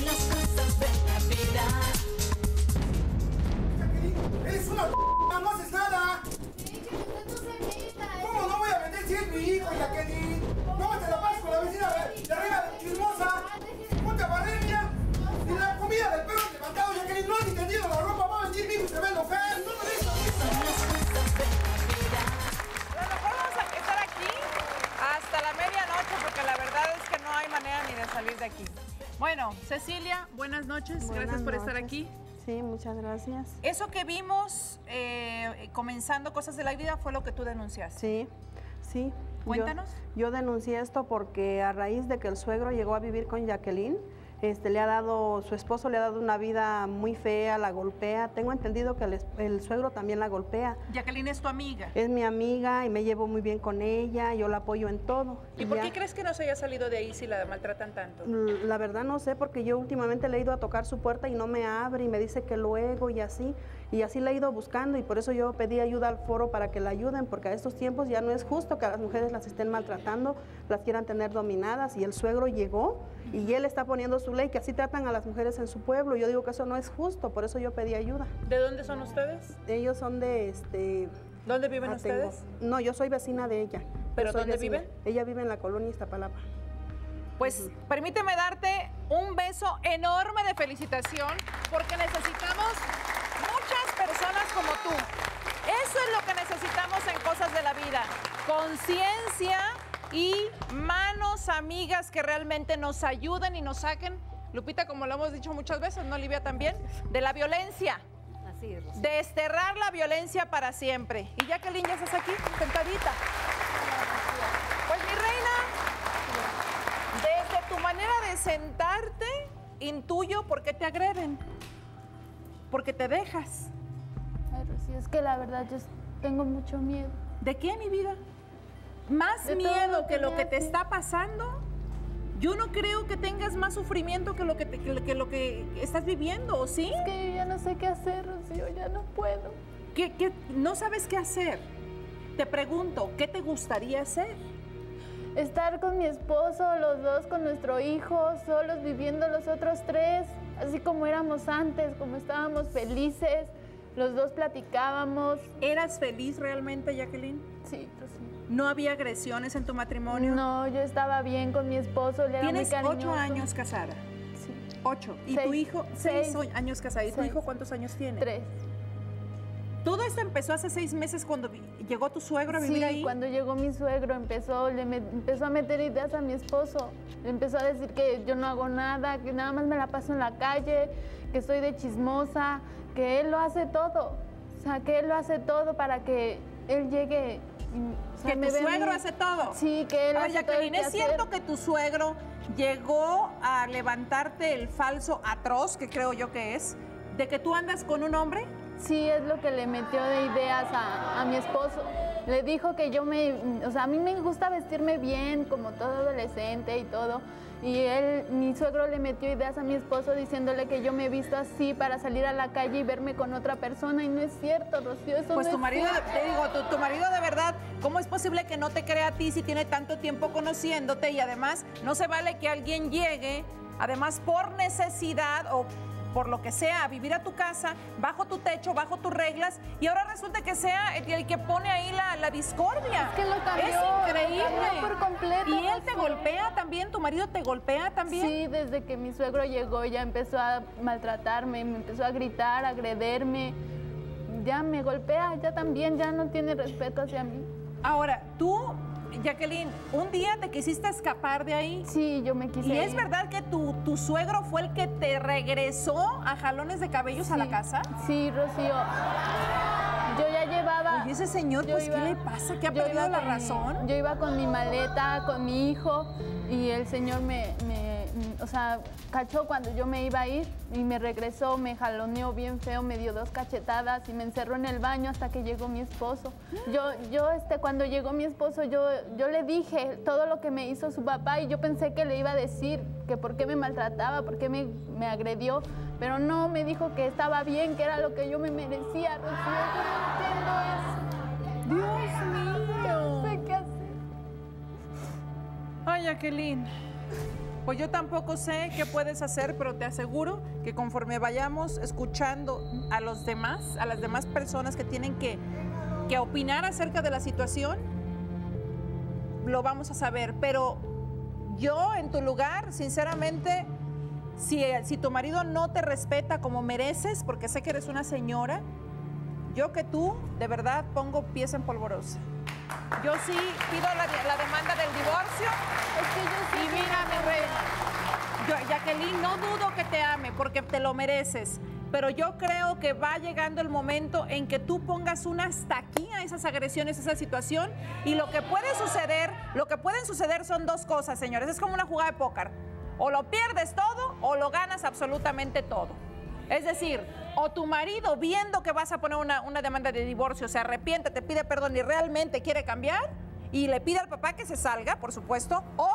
las cosas de la vida. ¡Eres una Bueno, Cecilia, buenas noches. Buenas Gracias por estar aquí. Sí, muchas gracias. Eso que vimos eh, comenzando Cosas de la Vida fue lo que tú denunciaste. Sí, sí. Yo- Cuéntanos. Yo, denuncié esto porque a raíz de que el suegro llegó a vivir con Jacqueline, este, le ha dado, su esposo le ha dado una vida muy fea, la golpea. Tengo entendido que el, es- el suegro también la golpea. Jacqueline es tu amiga. Es mi amiga y me llevo muy bien con ella, yo la apoyo en todo. ¿Y por ya- qué crees que no se haya salido de ahí si la maltratan tanto? La verdad no sé, porque yo últimamente le he ido a tocar su puerta y no me abre y me dice que luego y así. Y así le he ido buscando y por eso yo pedí ayuda al foro para que la ayuden, porque a estos tiempos ya no es justo que a las mujeres las estén maltratando, las quieran tener dominadas. Y el suegro llegó y él está poniendo su ley, que así tratan a las mujeres en su pueblo. Yo digo que eso no es justo, por eso yo pedí ayuda. ¿De dónde son ustedes? Ellos son de este... ¿Dónde viven ah, ustedes? No, yo soy vecina de ella. ¿Pero dónde vecina. viven? Ella vive en la colonia Iztapalapa. Pues permíteme darte un beso enorme de felicitación porque necesitamos personas como tú. Eso es lo que necesitamos en cosas de la vida. Conciencia y manos amigas que realmente nos ayuden y nos saquen, Lupita, como lo hemos dicho muchas veces, ¿no, Olivia, también? De la violencia. Así es. De desterrar la violencia para siempre. Y Jacqueline, ya estás aquí, sentadita. Pues mi reina, desde tu manera de sentarte, intuyo por qué te agreden. Porque te dejas. Ay, Rocío, es que la verdad yo tengo mucho miedo. ¿De qué, mi vida? Más De miedo lo que que lo que te está pasando. Yo no creo que tengas más sufrimiento que lo que, te- que, lo que estás viviendo, ¿o sí? Es que yo ya no sé qué hacer, Rocío, ya no puedo. ¿Qué- qué- no sabes qué hacer. Te pregunto, ¿qué te gustaría hacer? Estar con mi esposo, los dos con nuestro hijo, solos viviendo los otros tres, así como éramos antes, como estábamos felices, los dos platicábamos. ¿Eras feliz realmente, Jacqueline? Sí, Rocío. ¿No había agresiones en tu matrimonio? No, yo estaba bien con mi esposo, le era muy Tienes ocho años casada. Sí, Ocho. ¿Y tu Seis. hijo? Seis, Seis. años casada. ¿Y tu Seis. hijo cuántos años tiene? tres. Todo esto empezó hace seis meses cuando llegó tu suegro a vivir Sí, ahí. cuando llegó mi suegro empezó, le me- empezó a meter ideas a mi esposo. Le empezó a decir que yo no hago nada, que nada más me la paso en la calle, que soy de chismosa, que él lo hace todo. O sea, que él lo hace todo para que él llegue. o sea, que me tu suegro hace todo. Sí, que él Ahora, hace todo. Jacqueline, ¿es cierto que tu suegro llegó a levantarte el falso atroz, que creo yo que es, de que tú andas con un hombre? Sí, es lo que le metió de ideas a, a mi esposo. Le dijo que yo me, o sea, a mí me gusta vestirme bien, como todo adolescente y todo. Y él, mi suegro le metió ideas a mi esposo diciéndole que yo me he visto así para salir a la calle y verme con otra persona. Y no es cierto, Rocío, eso Pues no tu es marido, cierto. te digo, tu, tu marido de verdad, ¿cómo es posible que no te crea a ti si tiene tanto tiempo conociéndote? Y además, no se vale que alguien llegue, además por necesidad o por lo que sea, a vivir a tu casa, bajo tu techo, bajo tus reglas, y ahora resulta que sea el, el que pone ahí la, la discordia. Es que lo cambió, Es lo increíble. cambió por completo, Y él te golpea también, tu marido te golpea también. Sí, desde que mi suegro llegó ya empezó a maltratarme, me empezó a gritar, a agrederme. Ya me golpea, ya también, ya no tiene respeto hacia mí. Ahora, tú, Jacqueline, un día te quisiste escapar de ahí. Sí, yo me quise ¿Y es verdad que tu, tu suegro fue el que te regresó a jalones de cabellos a la casa? Sí, Rocío. Yo ya llevaba. Y ese señor, pues, ¿qué le pasa? ¿Que ha perdido la mi- razón? yo iba con mi maleta, con mi hijo, y el señor me, me, o sea, cachó cuando yo me iba a ir y me regresó, me jaloneó bien feo, me dio dos cachetadas y me encerró en el baño hasta que llegó mi esposo. Yo, yo, este, cuando llegó mi esposo, yo, yo le dije todo lo que me hizo su papá y yo pensé que le iba a decir que por qué me maltrataba, por qué me, me agredió, pero no, me dijo que estaba bien, que era lo que yo me merecía, Rocío. Yo no entiendo eso. Dios mío. No sé qué hacer. Ay, Jacqueline. Pues yo tampoco sé qué puedes hacer, pero te aseguro que conforme vayamos escuchando a los demás, a las demás personas que tienen que, que opinar acerca de la situación, lo vamos a saber. Pero yo en tu lugar, sinceramente, si, si tu marido no te respeta como mereces, porque sé que eres una señora, yo que tú, de verdad, pongo pies en polvorosa. Yo sí pido la, la demanda del divorcio. Es que yo sé Y mira, mi reina, Jacqueline, no dudo que te ame porque te lo mereces. Pero yo creo que va llegando el momento en que tú pongas un hasta aquí a esas agresiones, a esa situación. Y lo que puede suceder, lo que pueden suceder son dos cosas, señores. Es como una jugada de póker. O lo pierdes todo o lo ganas absolutamente todo. Es decir, o tu marido viendo que vas a poner una, una demanda de divorcio se arrepiente, te pide perdón y realmente quiere cambiar y le pide al papá que se salga, por supuesto, o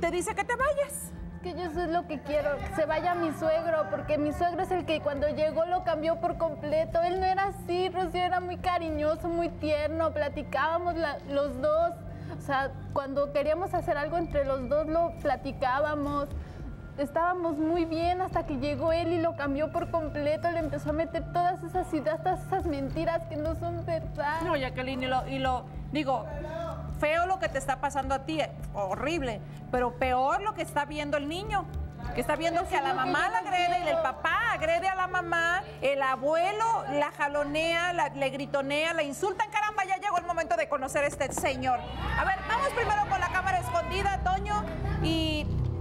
te dice que te vayas. Que yo eso es lo que quiero, se vaya mi suegro, porque mi suegro es el que cuando llegó lo cambió por completo. Él no era así, Rocío era muy cariñoso, muy tierno, platicábamos la- los dos. O sea, cuando queríamos hacer algo entre los dos lo platicábamos. Estábamos muy bien hasta que llegó él y lo cambió por completo, le empezó a meter todas esas ideas, todas esas mentiras que no son verdad. No, Jacqueline, y lo, y lo digo, feo lo que te está pasando a ti, eh, horrible, pero peor lo que está viendo el niño. Que está viendo que a la mamá la agrede, y el papá agrede a la mamá, el abuelo la jalonea, la- le gritonea, la insultan. Caramba, ya llegó el momento de conocer a este señor. A ver, vamos primero con la cámara escondida, Toño, y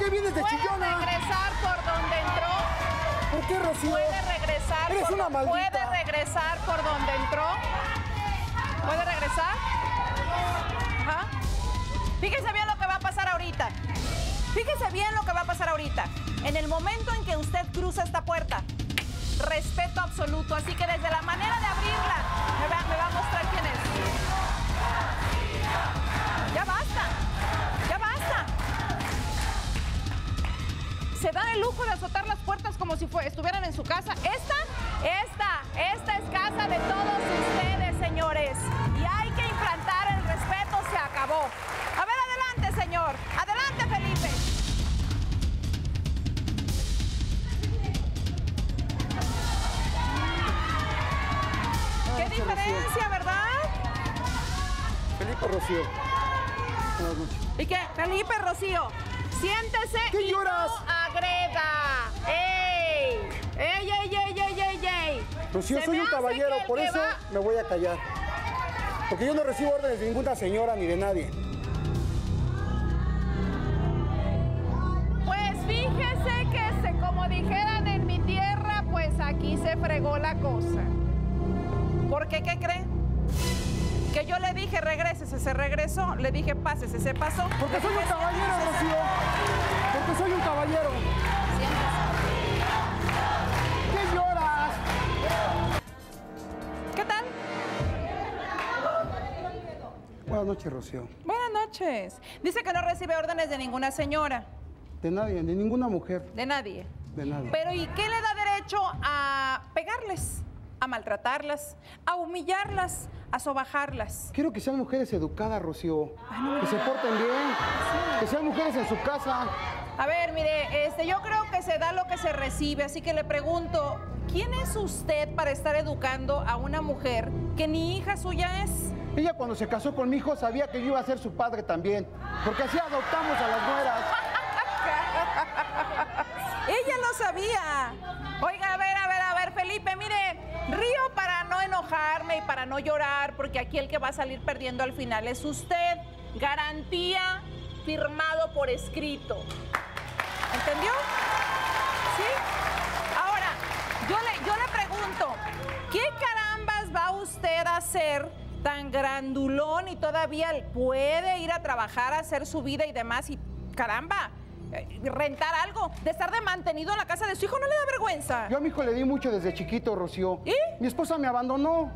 qué vienes de Puede regresar por donde entró. ¿Por qué, Rocío? Puede regresar. Eres por una maldita. Puede regresar por donde entró. ¿Puede regresar? Ajá. Fíjese bien lo que va a pasar ahorita. Fíjese bien lo que va a pasar ahorita. En el momento en que usted cruza esta puerta, respeto absoluto. Así que desde la manera de abrirla, me va, me va a mostrar quién es. Ya basta. Se dan el lujo de azotar las puertas como si estuvieran en su casa. Esta, esta, esta es casa de todos ustedes, señores. Y hay que implantar el respeto, se acabó. A ver, adelante, señor. Adelante, Felipe. Qué diferencia, ¿verdad? Felipe Rocío. Buenas noches. ¿Y qué? Felipe Rocío, siéntese ¿Qué y lloras? no agreda. ¡Ey! ¡Ey, ey, ey, ey, ey, ey! Rocío, Se soy un caballero, por eso va- me voy a callar. Porque yo no recibo órdenes de ninguna señora ni de nadie. Pues fíjese que, se, como dijeran en mi tierra, pues aquí se fregó la cosa. Porque, ¿qué cree? Que yo le dije, regrésese, se regresó. Le dije, pásese, se pasó. Porque soy un caballero. Rocío. Soy un caballero. ¿Qué lloras? ¿Qué tal? Buenas noches, Rocío. Buenas noches. Dice que no recibe órdenes de ninguna señora, De nadie, de ninguna mujer, de nadie. de nadie. Pero ¿y qué le da derecho a pegarles? A maltratarlas, a humillarlas, a sobajarlas. Quiero que sean mujeres educadas, Rocío. Que se porten bien. Que sean mujeres en su casa. A ver, mire, este, yo creo que se da lo que se recibe, así que le pregunto, ¿quién es usted para estar educando a una mujer que ni hija suya es? Ella cuando se casó con mi hijo sabía que yo iba a ser su padre también. Porque así adoptamos a las nueras. Ella lo sabía. Oiga, a ver, a ver, a ver, Felipe, mire, río para no enojarme y para no llorar, porque aquí el que va a salir perdiendo al final es usted. Garantía firmado por escrito. ¿Entendió? ¿Sí? Ahora, yo le, yo le pregunto, ¿qué carambas va usted a hacer tan grandulón y todavía puede ir a trabajar, a hacer su vida y demás y caramba, eh, rentar algo, de estar de mantenido en la casa de su hijo, ¿no le da vergüenza? Yo a mi hijo le di mucho desde chiquito, Rocío. ¿Y? Mi esposa me abandonó.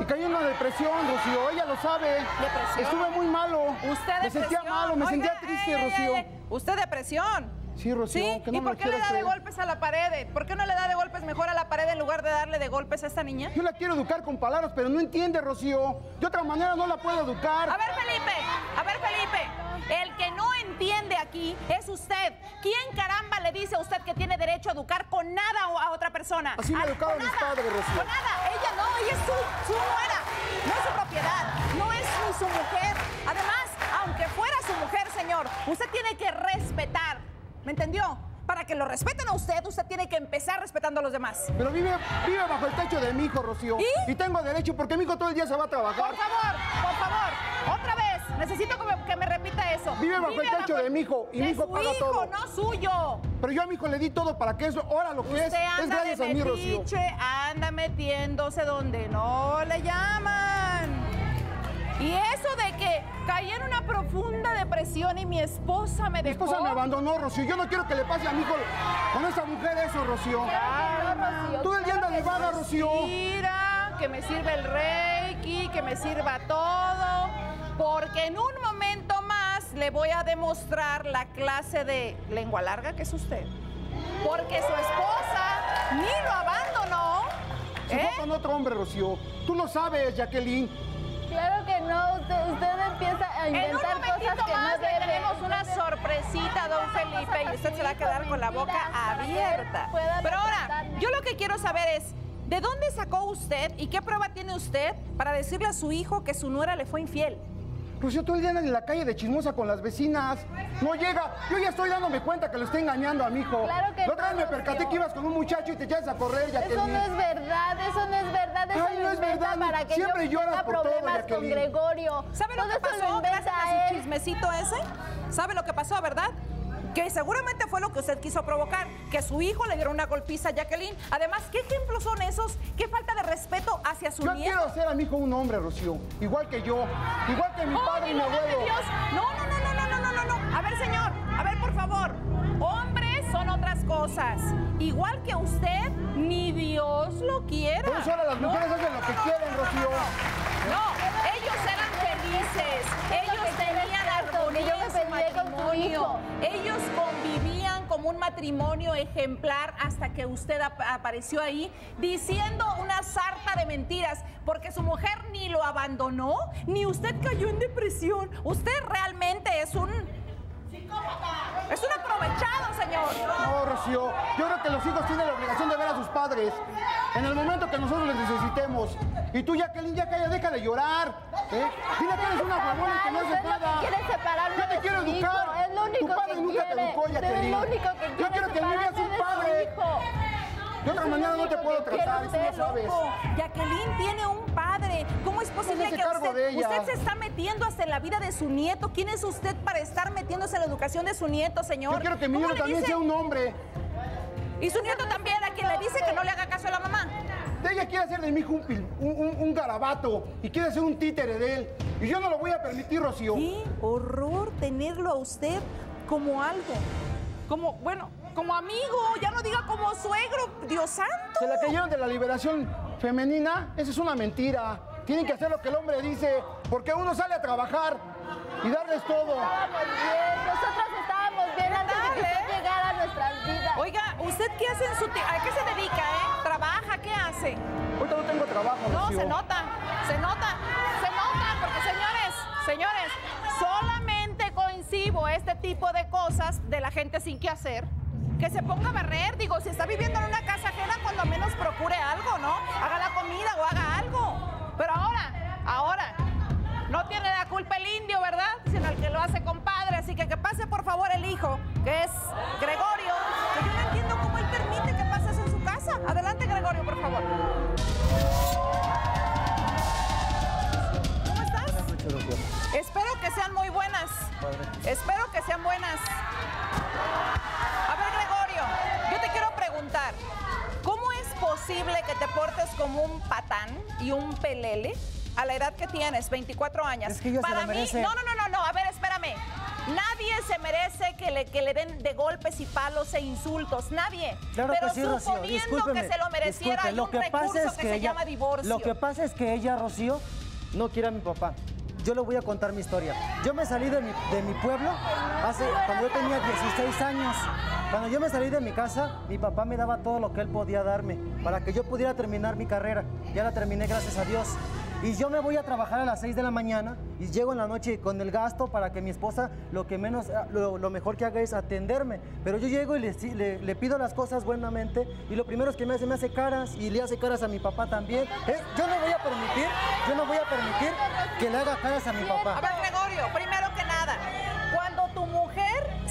Y caí en una depresión, Rocío. Ella lo sabe. ¿Depresión? Estuve muy malo. Usted Me sentía depresión. malo, me Oiga, sentía triste, Rocío. Usted depresión. Sí, Rocío, ¿Sí? que no ¿Y por qué le da de golpes a la pared? ¿Por qué no le da de golpes mejor a la pared en lugar de darle de golpes a esta niña? Yo la quiero educar con palabras, pero no entiende, Rocío. De otra manera no la puedo educar. A ver, Felipe, a ver, Felipe. El que no entiende aquí es usted. ¿Quién caramba le dice a usted que tiene derecho a educar con nada a otra persona? Así me A- educaron con mis padres, Rocío. Con nada. Ella no, ella es su, su nuera. No es su propiedad. No es ni su mujer. Además, aunque fuera su mujer, señor, usted tiene que respetar. ¿Me entendió? Para que lo respeten a usted, usted tiene que empezar respetando a los demás. Pero vive, vive bajo el techo de mi hijo, Rocío. ¿Y? tengo derecho porque mi hijo todo el día se va a trabajar. Por favor, por favor, otra vez. Necesito que me, que me repita eso. Vive bajo el techo de mi hijo, y de mi hijo su paga hijo, todo. no suyo. Pero yo a mi hijo le di todo para que eso, ahora lo que es, Usted es anda gracias a mí, Rocío. anda metiéndose donde no le llaman. Y eso de que caí en una profunda depresión y mi esposa me Mi dejó. esposa me abandonó, Rocío. Yo no quiero que le pase a mi hijo con esa mujer eso, Rocío. Claro que no, Rocío, Todo el día de vaga, Rocío. Mira, que me sirve el reiki, que me sirva todo, porque en un momento más le voy a demostrar la clase de lengua larga que es usted. Porque su esposa ni lo abandonó. Se ¿eh? fue con otro hombre, Rocío. Tú lo sabes, Jacqueline. Claro que no, usted, usted empieza a inventar cosas que más no le debe. tenemos una sorpresita, don Felipe, y usted se va a quedar con la boca abierta. Pero ahora, yo lo que quiero saber es, ¿de dónde sacó usted y qué prueba tiene usted para decirle a su hijo que su nuera le fue infiel? Rocío, todo el día anda en la calle de chismosa con las vecinas. No llega. Yo ya estoy dándome cuenta que lo está engañando a mi hijo. Claro que La otra no, vez me percaté que ibas con un muchacho y te echas a correr, Jacqueline. Eso no es verdad, eso no es verdad, eso Ay, no es verdad, para que siempre yo lloras tenga por todo, problemas con. Gregorio. ¿Sabe lo Todo que pasó lo gracias a su chismecito ese? ¿Sabe lo que pasó, verdad? que seguramente fue lo que usted quiso provocar, que su hijo le diera una golpiza a Jacqueline. Además, ¿qué ejemplos son esos? ¿Qué falta de respeto hacia su yo nieto? Yo quiero hacer a mi hijo un hombre, Rocío, igual que yo, igual que mi oh, padre y mi abuelo. Dios. No, no, no, no, no, no, no, no. A ver, señor, a ver, por favor. Hombres son otras cosas. Igual que usted, ni Dios lo quiera. Por eso ahora las mujeres no, hacen lo no, que quieren, Rocío. no, ellos eran felices matrimonio. hijo. Ellos convivían como un matrimonio ejemplar hasta que usted ap- apareció ahí diciendo una sarta de mentiras porque su mujer ni lo abandonó ni usted cayó en depresión. Usted realmente es un es un aprovechado, señor. No, Rocío. Yo creo que los hijos tienen la obligación de ver a sus padres en el momento que nosotros les necesitemos. Y tú, Jacqueline, ya calla, déjale llorar. ¿eh? Dile que eres una huevona y que no haces nada. separarme Yo te de quiero educar. hijo, es lo único tu padre que nunca quiere. te educó, Jacqueline. es lo único que Yo quiero que él viva separarme su de padre. hijo. De otra manera no te puedo tratar, tú lo sabes. Jacqueline tiene un padre. ¿Cómo es posible que cargo usted, de ella. usted se está metiendo hasta en la vida de su nieto? ¿Quién es usted para estar metiéndose en la educación de su nieto, señor? Yo quiero que mi ¿Cómo niño le también dice? sea un hombre. Y su nieto también, a quien le dice que no le haga caso a la mamá. Ella quiere hacer de mi hijo un, un, un- garabato y quiere ser un títere de él. Y yo no lo voy a permitir, Rocío. Qué horror tenerlo a usted como algo. Como, bueno, como amigo, ya no diga como suegro, Dios santo. Se la cayeron de la liberación femenina. Esa es una mentira. Tienen que hacer lo que el hombre dice, porque uno sale a trabajar y darles todo. Estábamos bien, nosotros estábamos bien antes de que llegara a nuestras vidas. Oiga, ¿usted qué hace en su tiempo? ¿A qué se dedica, eh? ¿Trabaja? ¿Qué hace? Ahorita no tengo trabajo, No, Rocío. se nota, se nota, se nota, porque señores, señores, solamente coincido este tipo de cosas de la gente sin qué hacer. Que se ponga a barrer, digo, si está viviendo en una casa ajena, cuando menos procure algo, ¿no? Haga la comida o haga algo. Pero ahora, ahora, no tiene la culpa el indio, ¿verdad? Sino el que lo hace compadre. Así que que pase por favor el hijo, que es Gregorio. Que yo no entiendo cómo él permite que pase eso en su casa. Adelante, Gregorio, por favor. ¿Cómo estás? Espero que sean muy buenas. Espero que sean buenas. A ver, Gregorio, yo te quiero preguntar, ¿cómo es posible que te portes como un patán y un pelele a la edad que tienes, 24 años? Es que ella se Para lo mí, merece. no, no, no, no, no, a ver, espérame. Nadie se merece que le, que le den de golpes y palos e insultos. Nadie. Claro Pero que sí, Rocío. suponiendo que se lo mereciera, hay lo un que recurso pasa es que, que, se ella, llama divorcio. Lo que pasa es que ella, Rocío, no quiere a mi papá. Yo le voy a contar mi historia. Yo me salí de mi, de mi pueblo hace, cuando yo tenía 16 años. Cuando yo me salí de mi casa, mi papá me daba todo lo que él podía darme para que yo pudiera terminar mi carrera. Ya la terminé, gracias a Dios. Y yo me voy a trabajar a las 6 de la mañana y llego en la noche con el gasto para que mi esposa lo que menos, lo, lo mejor que haga es atenderme. Pero yo llego y le, pido las cosas buenamente y lo primero es que me hace, me hace caras y le hace caras a mi papá también. Eh, yo no voy a permitir, yo no voy a permitir que le haga caras a mi A papá. ver, Gregorio, primero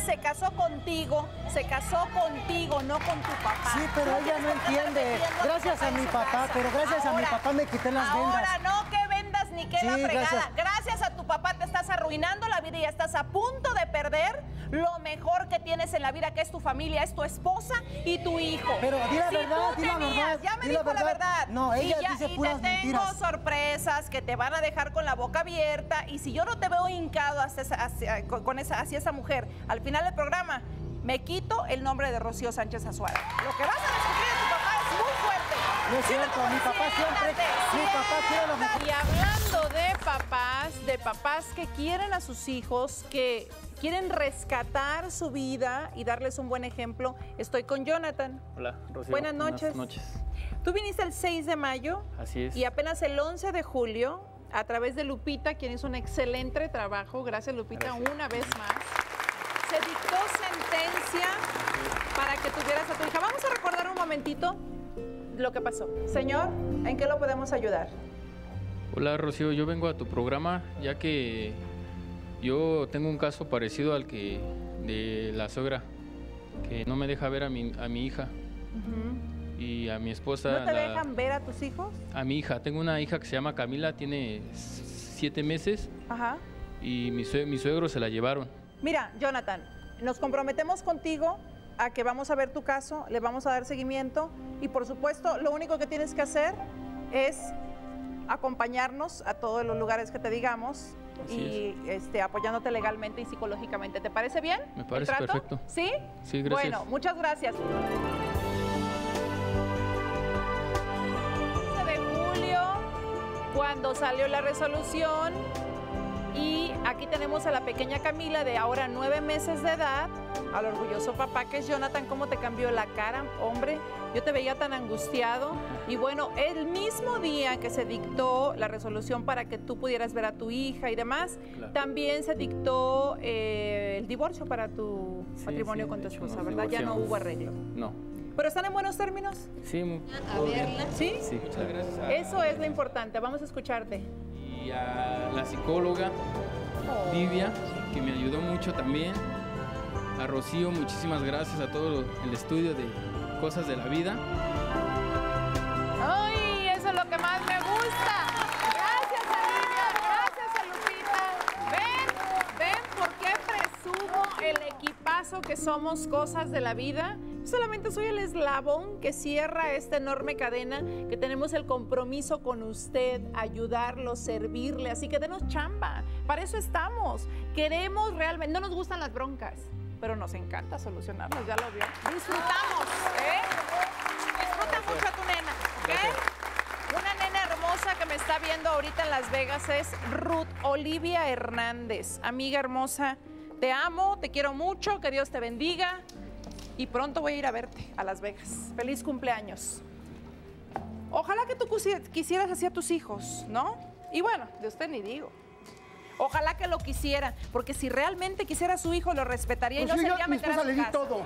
se casó contigo, se casó contigo, no con tu papá. Sí, pero ella no entiende. Gracias a mi papá, casa. pero gracias a mi papá me quité las Ahora vendas. no que vendas ni que Sí, la fregada. gracias. Gracias. A tu papá te estás arruinando la vida y estás a punto de perder lo mejor que tienes en la vida, que es tu familia, es tu esposa y tu hijo. Pero di la Si verdad, tú di la verdad, Ya me dijo la verdad. verdad. No, ella y ya, dice y puras te tengo sorpresas que te van a dejar con la boca abierta y si yo no te veo hincado hacia con esa, hacia esa mujer al final del programa, me quito el nombre de Rocío Sánchez Azuara. Lo que vas a descubrir de tu papá es fuerte. No es cierto, mi papá siempre, mi papá quiere a la mujer. Y hablando de papás, de papás que quieren a sus hijos, que quieren rescatar su vida y darles un buen ejemplo, estoy con Jonathan. Hola, Rocío. Buenas noches. noches. Tú viniste el 6 de mayo Así es. y apenas el 11 de julio, a través de Lupita, quien hizo un excelente trabajo, gracias Lupita, Gracias. una vez más, se dictó sentencia para que tuvieras a tu hija. Vamos a recordar un momentito lo que pasó. Señor, ¿en qué lo podemos ayudar? Hola, Rocío. Yo vengo a tu programa ya que yo tengo un caso parecido al que de la suegra, que no me deja ver a mi, a mi hija y a mi esposa. ¿No te la- dejan ver a tus hijos? A mi hija. Tengo una hija que se llama Camila, tiene siete meses Ajá. y mi, sue- mi suegro se la llevaron. Mira, Jonathan, nos comprometemos contigo a que vamos a ver tu caso, le vamos a dar seguimiento y por supuesto lo único que tienes que hacer es acompañarnos a todos los lugares que te digamos Así y este, apoyándote legalmente y psicológicamente. ¿Te parece bien? Me el parece trato? perfecto. ¿Sí? Sí, gracias. Bueno, muchas gracias. 11 de julio, cuando salió la resolución, y aquí tenemos a la pequeña Camila de ahora nueve meses de edad, al orgulloso papá que es Jonathan, ¿cómo te cambió la cara, hombre? Yo te veía tan angustiado. Y bueno, el mismo día que se dictó la resolución para que tú pudieras ver a tu hija y demás, Claro. también se dictó eh, el divorcio para tu Sí, matrimonio sí, con tu esposa, ¿verdad? Ya no hubo arreglo. No. ¿Pero están en buenos términos? Sí, bien. ¿Sí? Sí, muchas gracias. a- Eso es lo importante. Vamos a escucharte. Y a la psicóloga Livia, que me ayudó mucho también. A Rocío, muchísimas gracias a todo el estudio de cosas de la vida. ¡Ay! Eso es lo que más me gusta. Gracias, Olivia. Gracias, a Lupita. Ven, ven por qué presumo el equipazo que somos cosas de la vida. Solamente soy el eslabón que cierra esta enorme cadena, que tenemos el compromiso con usted, ayudarlo, servirle. Así que denos chamba. Para eso estamos. Queremos realmente, no nos gustan las broncas, pero nos encanta solucionarlas, ya lo vio. Disfrutamos, ¿eh? Disfruta mucho a tu nena, ¿ok? Una nena hermosa que me está viendo ahorita en Las Vegas es Ruth Olivia Hernández. Amiga hermosa, te amo, te quiero mucho, que Dios te bendiga y pronto voy a ir a verte a Las Vegas. Feliz cumpleaños. Ojalá que tú quisieras así a tus hijos, ¿no? Y bueno, de usted ni digo. Ojalá que lo quisiera, porque si realmente quisiera a su hijo, lo respetaría y no Rocío, se yo mi meter a esposa le di casa. todo.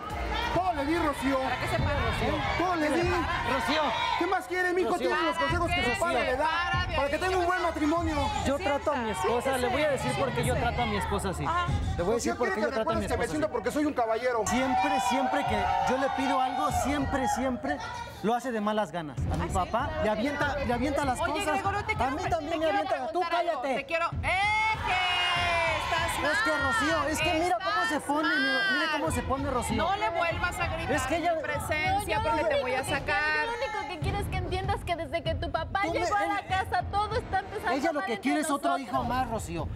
Todo le di, Rocío. ¿Para qué se para, Rocío? Todo le di. Rocío, ¿Qué más quiere, mijo? Rocío. Tiene los consejos que ¿Para su padre le da Para que tenga un buen matrimonio. yo trato a mi esposa, le voy a decir por qué yo trato a mi esposa así. Le voy a decir por qué yo trato a mi me esposa así. porque soy un caballero. Siempre, siempre que yo le pido algo, siempre, siempre lo hace de malas ganas. A mi papá le avienta, le avienta las Oye, cosas. Gregorio, te a mí te también me quiero avienta. Tú algo. Te cállate. quiero. ¡Eje! Estás mal. Es que Rocío, es que mira cómo se pone, mira, cómo se pone Rocío. No le vuelvas a gritar Es que ella- en mi presencia No, yo porque te voy a sacar. Lo único que quiero es que entiendas que desde que tu papá Tú me- llegó a la ella- casa, todo está empezando Ella a lo que quiere es otro hijo más, Rocío.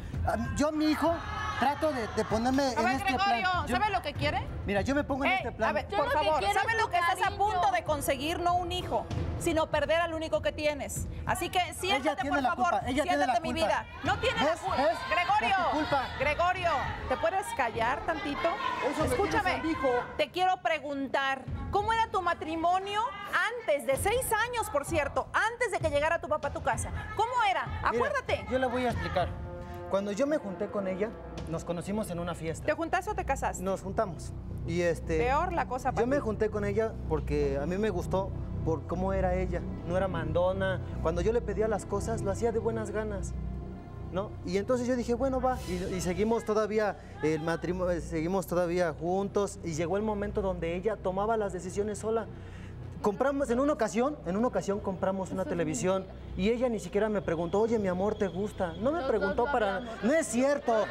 Yo mi hijo trato de, de ponerme A en ver, este Gregorio, plan. Yo- ¿sabe lo que quiere? Mira, yo me pongo en Eh, este plan. a ver, por lo favor, ¿sabe lo que estás a punto de conseguir? No un hijo, sino perder al único que tienes. Así que siéntate, por favor. ella tiene siéntate, la mi culpa. vida. No tiene la ¿Ves? culpa. ¿Ves? Gregorio, Por tu culpa. Gregorio, ¿te puedes callar tantito? Eso me Escúchame, tienes te quiero preguntar, ¿cómo era tu matrimonio antes de seis años, por cierto, antes de que llegara tu papá a tu casa? ¿Cómo era? Mira, Acuérdate. yo le voy a explicar. Cuando yo me junté con ella, nos conocimos en una fiesta. ¿Te juntaste o te casaste? Nos juntamos. Y este. Peor la cosa para Yo me junté con ella porque a mí me gustó por cómo era ella. No era mandona. Cuando yo le pedía las cosas, lo hacía de buenas ganas. ¿No? Y entonces yo dije, bueno, va. Y, y seguimos todavía el matrimonio, seguimos todavía juntos. Y llegó el momento donde ella tomaba las decisiones sola. Compramos en una ocasión, en una ocasión compramos una televisión y ella ni siquiera me preguntó, oye, mi amor, ¿te gusta? No me Los preguntó para... No es cierto.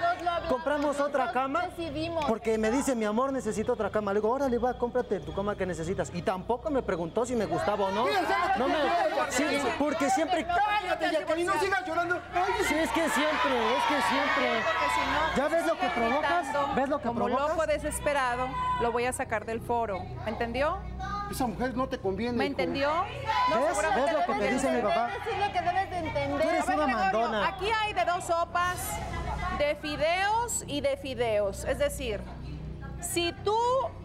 Compramos otra cama decidimos. porque me dice, mi amor, necesito otra cama. Le digo, órale, va, cómprate tu cama que necesitas. Y tampoco me preguntó si me gustaba o no. No me... ¿qué Sí, porque siempre... Cállate, Jacqueline, no sigas llorando. Sí, es que siempre, es que siempre... Porque si no, ¿Ya ves lo que provocas? ¿Ves lo que como provocas? loco desesperado, lo voy a sacar del foro. ¿Entendió? Esa mujer no te conviene. ¿Me hijo. entendió? No, ¿Ves? ¿Ves lo que te dice mi papá? Es lo que debes de entender. Tú eres A ver, una Gregorio, mandona. Aquí hay de dos sopas, de fideos y de fideos. Es decir, si tú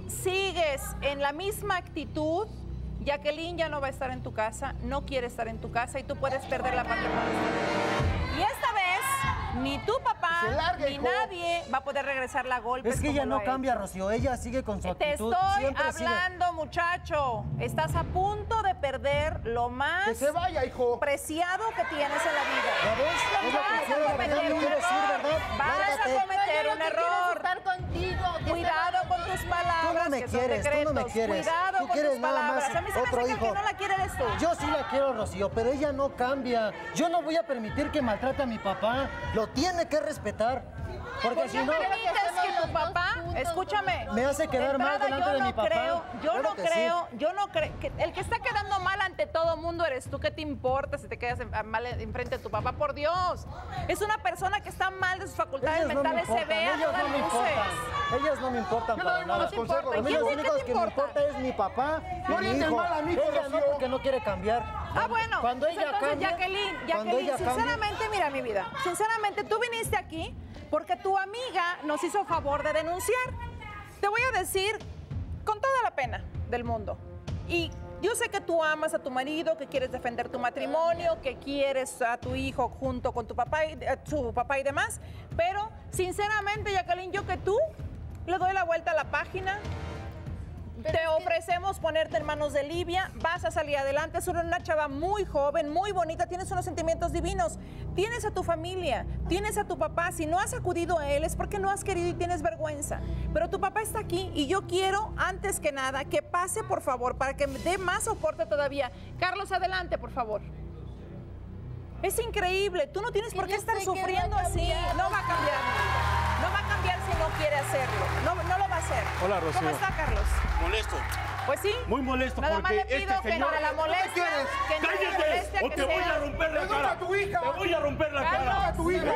sigues en la misma actitud, Jacqueline ya no va a estar en tu casa, no quiere estar en tu casa y tú puedes perder la patrimonio. Y esta vez, ni tu papá, se largue, ni hijo. nadie va a poder regresarla a golpes. Es que ella no cambia, hecho. Rocío. Ella sigue con su Te actitud. estoy Siempre sigue. hablando, muchacho. Estás a punto de perder lo más Que se vaya, hijo. preciado que tienes en la vida. ¿Ya ves? Es lo que Vas quiero, a ¿verdad? cometer un error. ¿verdad? Vas a cometer un error. Cuidado palabras. Tú no me que son quieres, tú no me quieres. Cuidado Tú con quieres tus nada más palabras. A mí otro hijo. que no la quiere eres tú. Yo sí la quiero, Rocío, pero ella no cambia. Yo no voy a permitir que maltrate a mi papá. Lo tiene que respetar. Porque ¿Por si no, permites que tu papá, juntos, escúchame, Me hace quedar mal delante yo de no mi papá. Creo, yo Claro no que sí. creo, yo no creo, el que está quedando mal ante todo mundo eres tú. ¿Qué te importa si te quedas mal enfrente de tu papá? Por Dios, es una persona que está mal de sus facultades ellas no me mentales, se ve a ellas todas no me luces. importan. Ellas no me importan para nada. A mí ¿Quién los sí que únicos te que me importa? es mi papá y No mi orientes hijo. mal a hijo, Ella no porque no quiere cambiar. Ah, bueno. Cuando ella entonces, cambia, Jacqueline, Jacqueline, ella cambia, sinceramente, mira mi vida. Sinceramente, tú viniste aquí porque tu amiga nos hizo favor de denunciar. Te voy a decir con toda la pena del mundo. Y yo sé que tú amas a tu marido, que quieres defender tu matrimonio, que quieres a tu hijo junto con tu papá y a su papá y demás, pero sinceramente, Jacqueline, yo que tú le doy la vuelta a la página, te ofrecemos ponerte en manos de Livia, vas a salir adelante, eres una chava muy joven, muy bonita, tienes unos sentimientos divinos, tienes a tu familia, tienes a tu papá, si no has acudido a él es porque no has querido y tienes vergüenza, pero tu papá está aquí y yo quiero, antes que nada, que pase por favor, para que me dé más soporte todavía. Carlos, adelante, por favor. Es increíble, tú no tienes por qué estar sufriendo así, no va a cambiar, no va a cambiar si no quiere hacerlo, no, no lo va a hacer. Hola, Rocío. ¿Cómo está, Carlos? Molesto. Pues sí. Muy molesto Nada más porque le pido este que señor... entre la molestia, que ¡Cállate! ¡O que te voy a romper la cara! a tu hija. ¡Te voy a romper la Carlos. cara! a tu hija.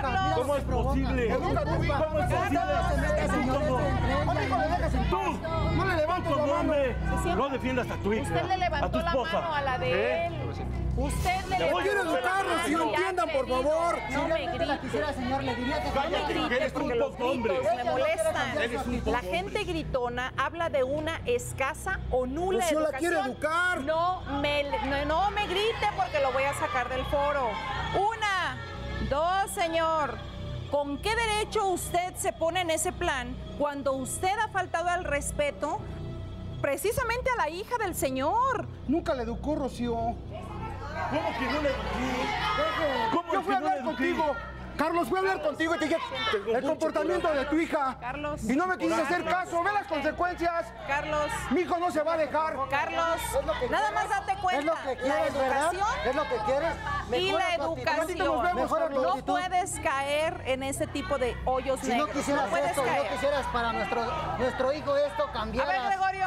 Carlos. ¿Cómo es posible? Educa a tu hija. ¿Cómo es posible? Tú. No le levantes la mano. no defiendas a tu hija, Usted le a tu levantó la esposa. mano a la de ¿Eh? él. Usted le la la mano. cara. Si lo Ya entiendan, por favor. No me la grites. quisiera, señor, le diría que Cállate, No me grites eres un porque los poco hombre. gritos me molestan. La gente gritona habla de una escasa o nula Rocío la educación. quiere educar. No me, no, no me grite porque lo voy a sacar del foro. Una, dos, señor. ¿Con qué derecho usted se pone en ese plan cuando usted ha faltado al respeto precisamente a la hija del señor? Nunca le educó, Rocío. ¿Cómo que no le eduqué? ¿Cómo Yo fui a hablar contigo. Carlos, fui a hablar contigo y te dije el comportamiento de tu hija. Carlos. Y no me quisiste hacer caso. Ve las consecuencias. Carlos, Mi hijo no se va a dejar. Carlos, nada más date cuenta. Es lo que quieres, ¿verdad? Es lo que quieres. y la educación. No puedes caer en ese tipo de hoyos Si no negros. quisieras no puedes esto, si no caer. quisieras para nuestro, nuestro hijo esto, A ver. Gregorio,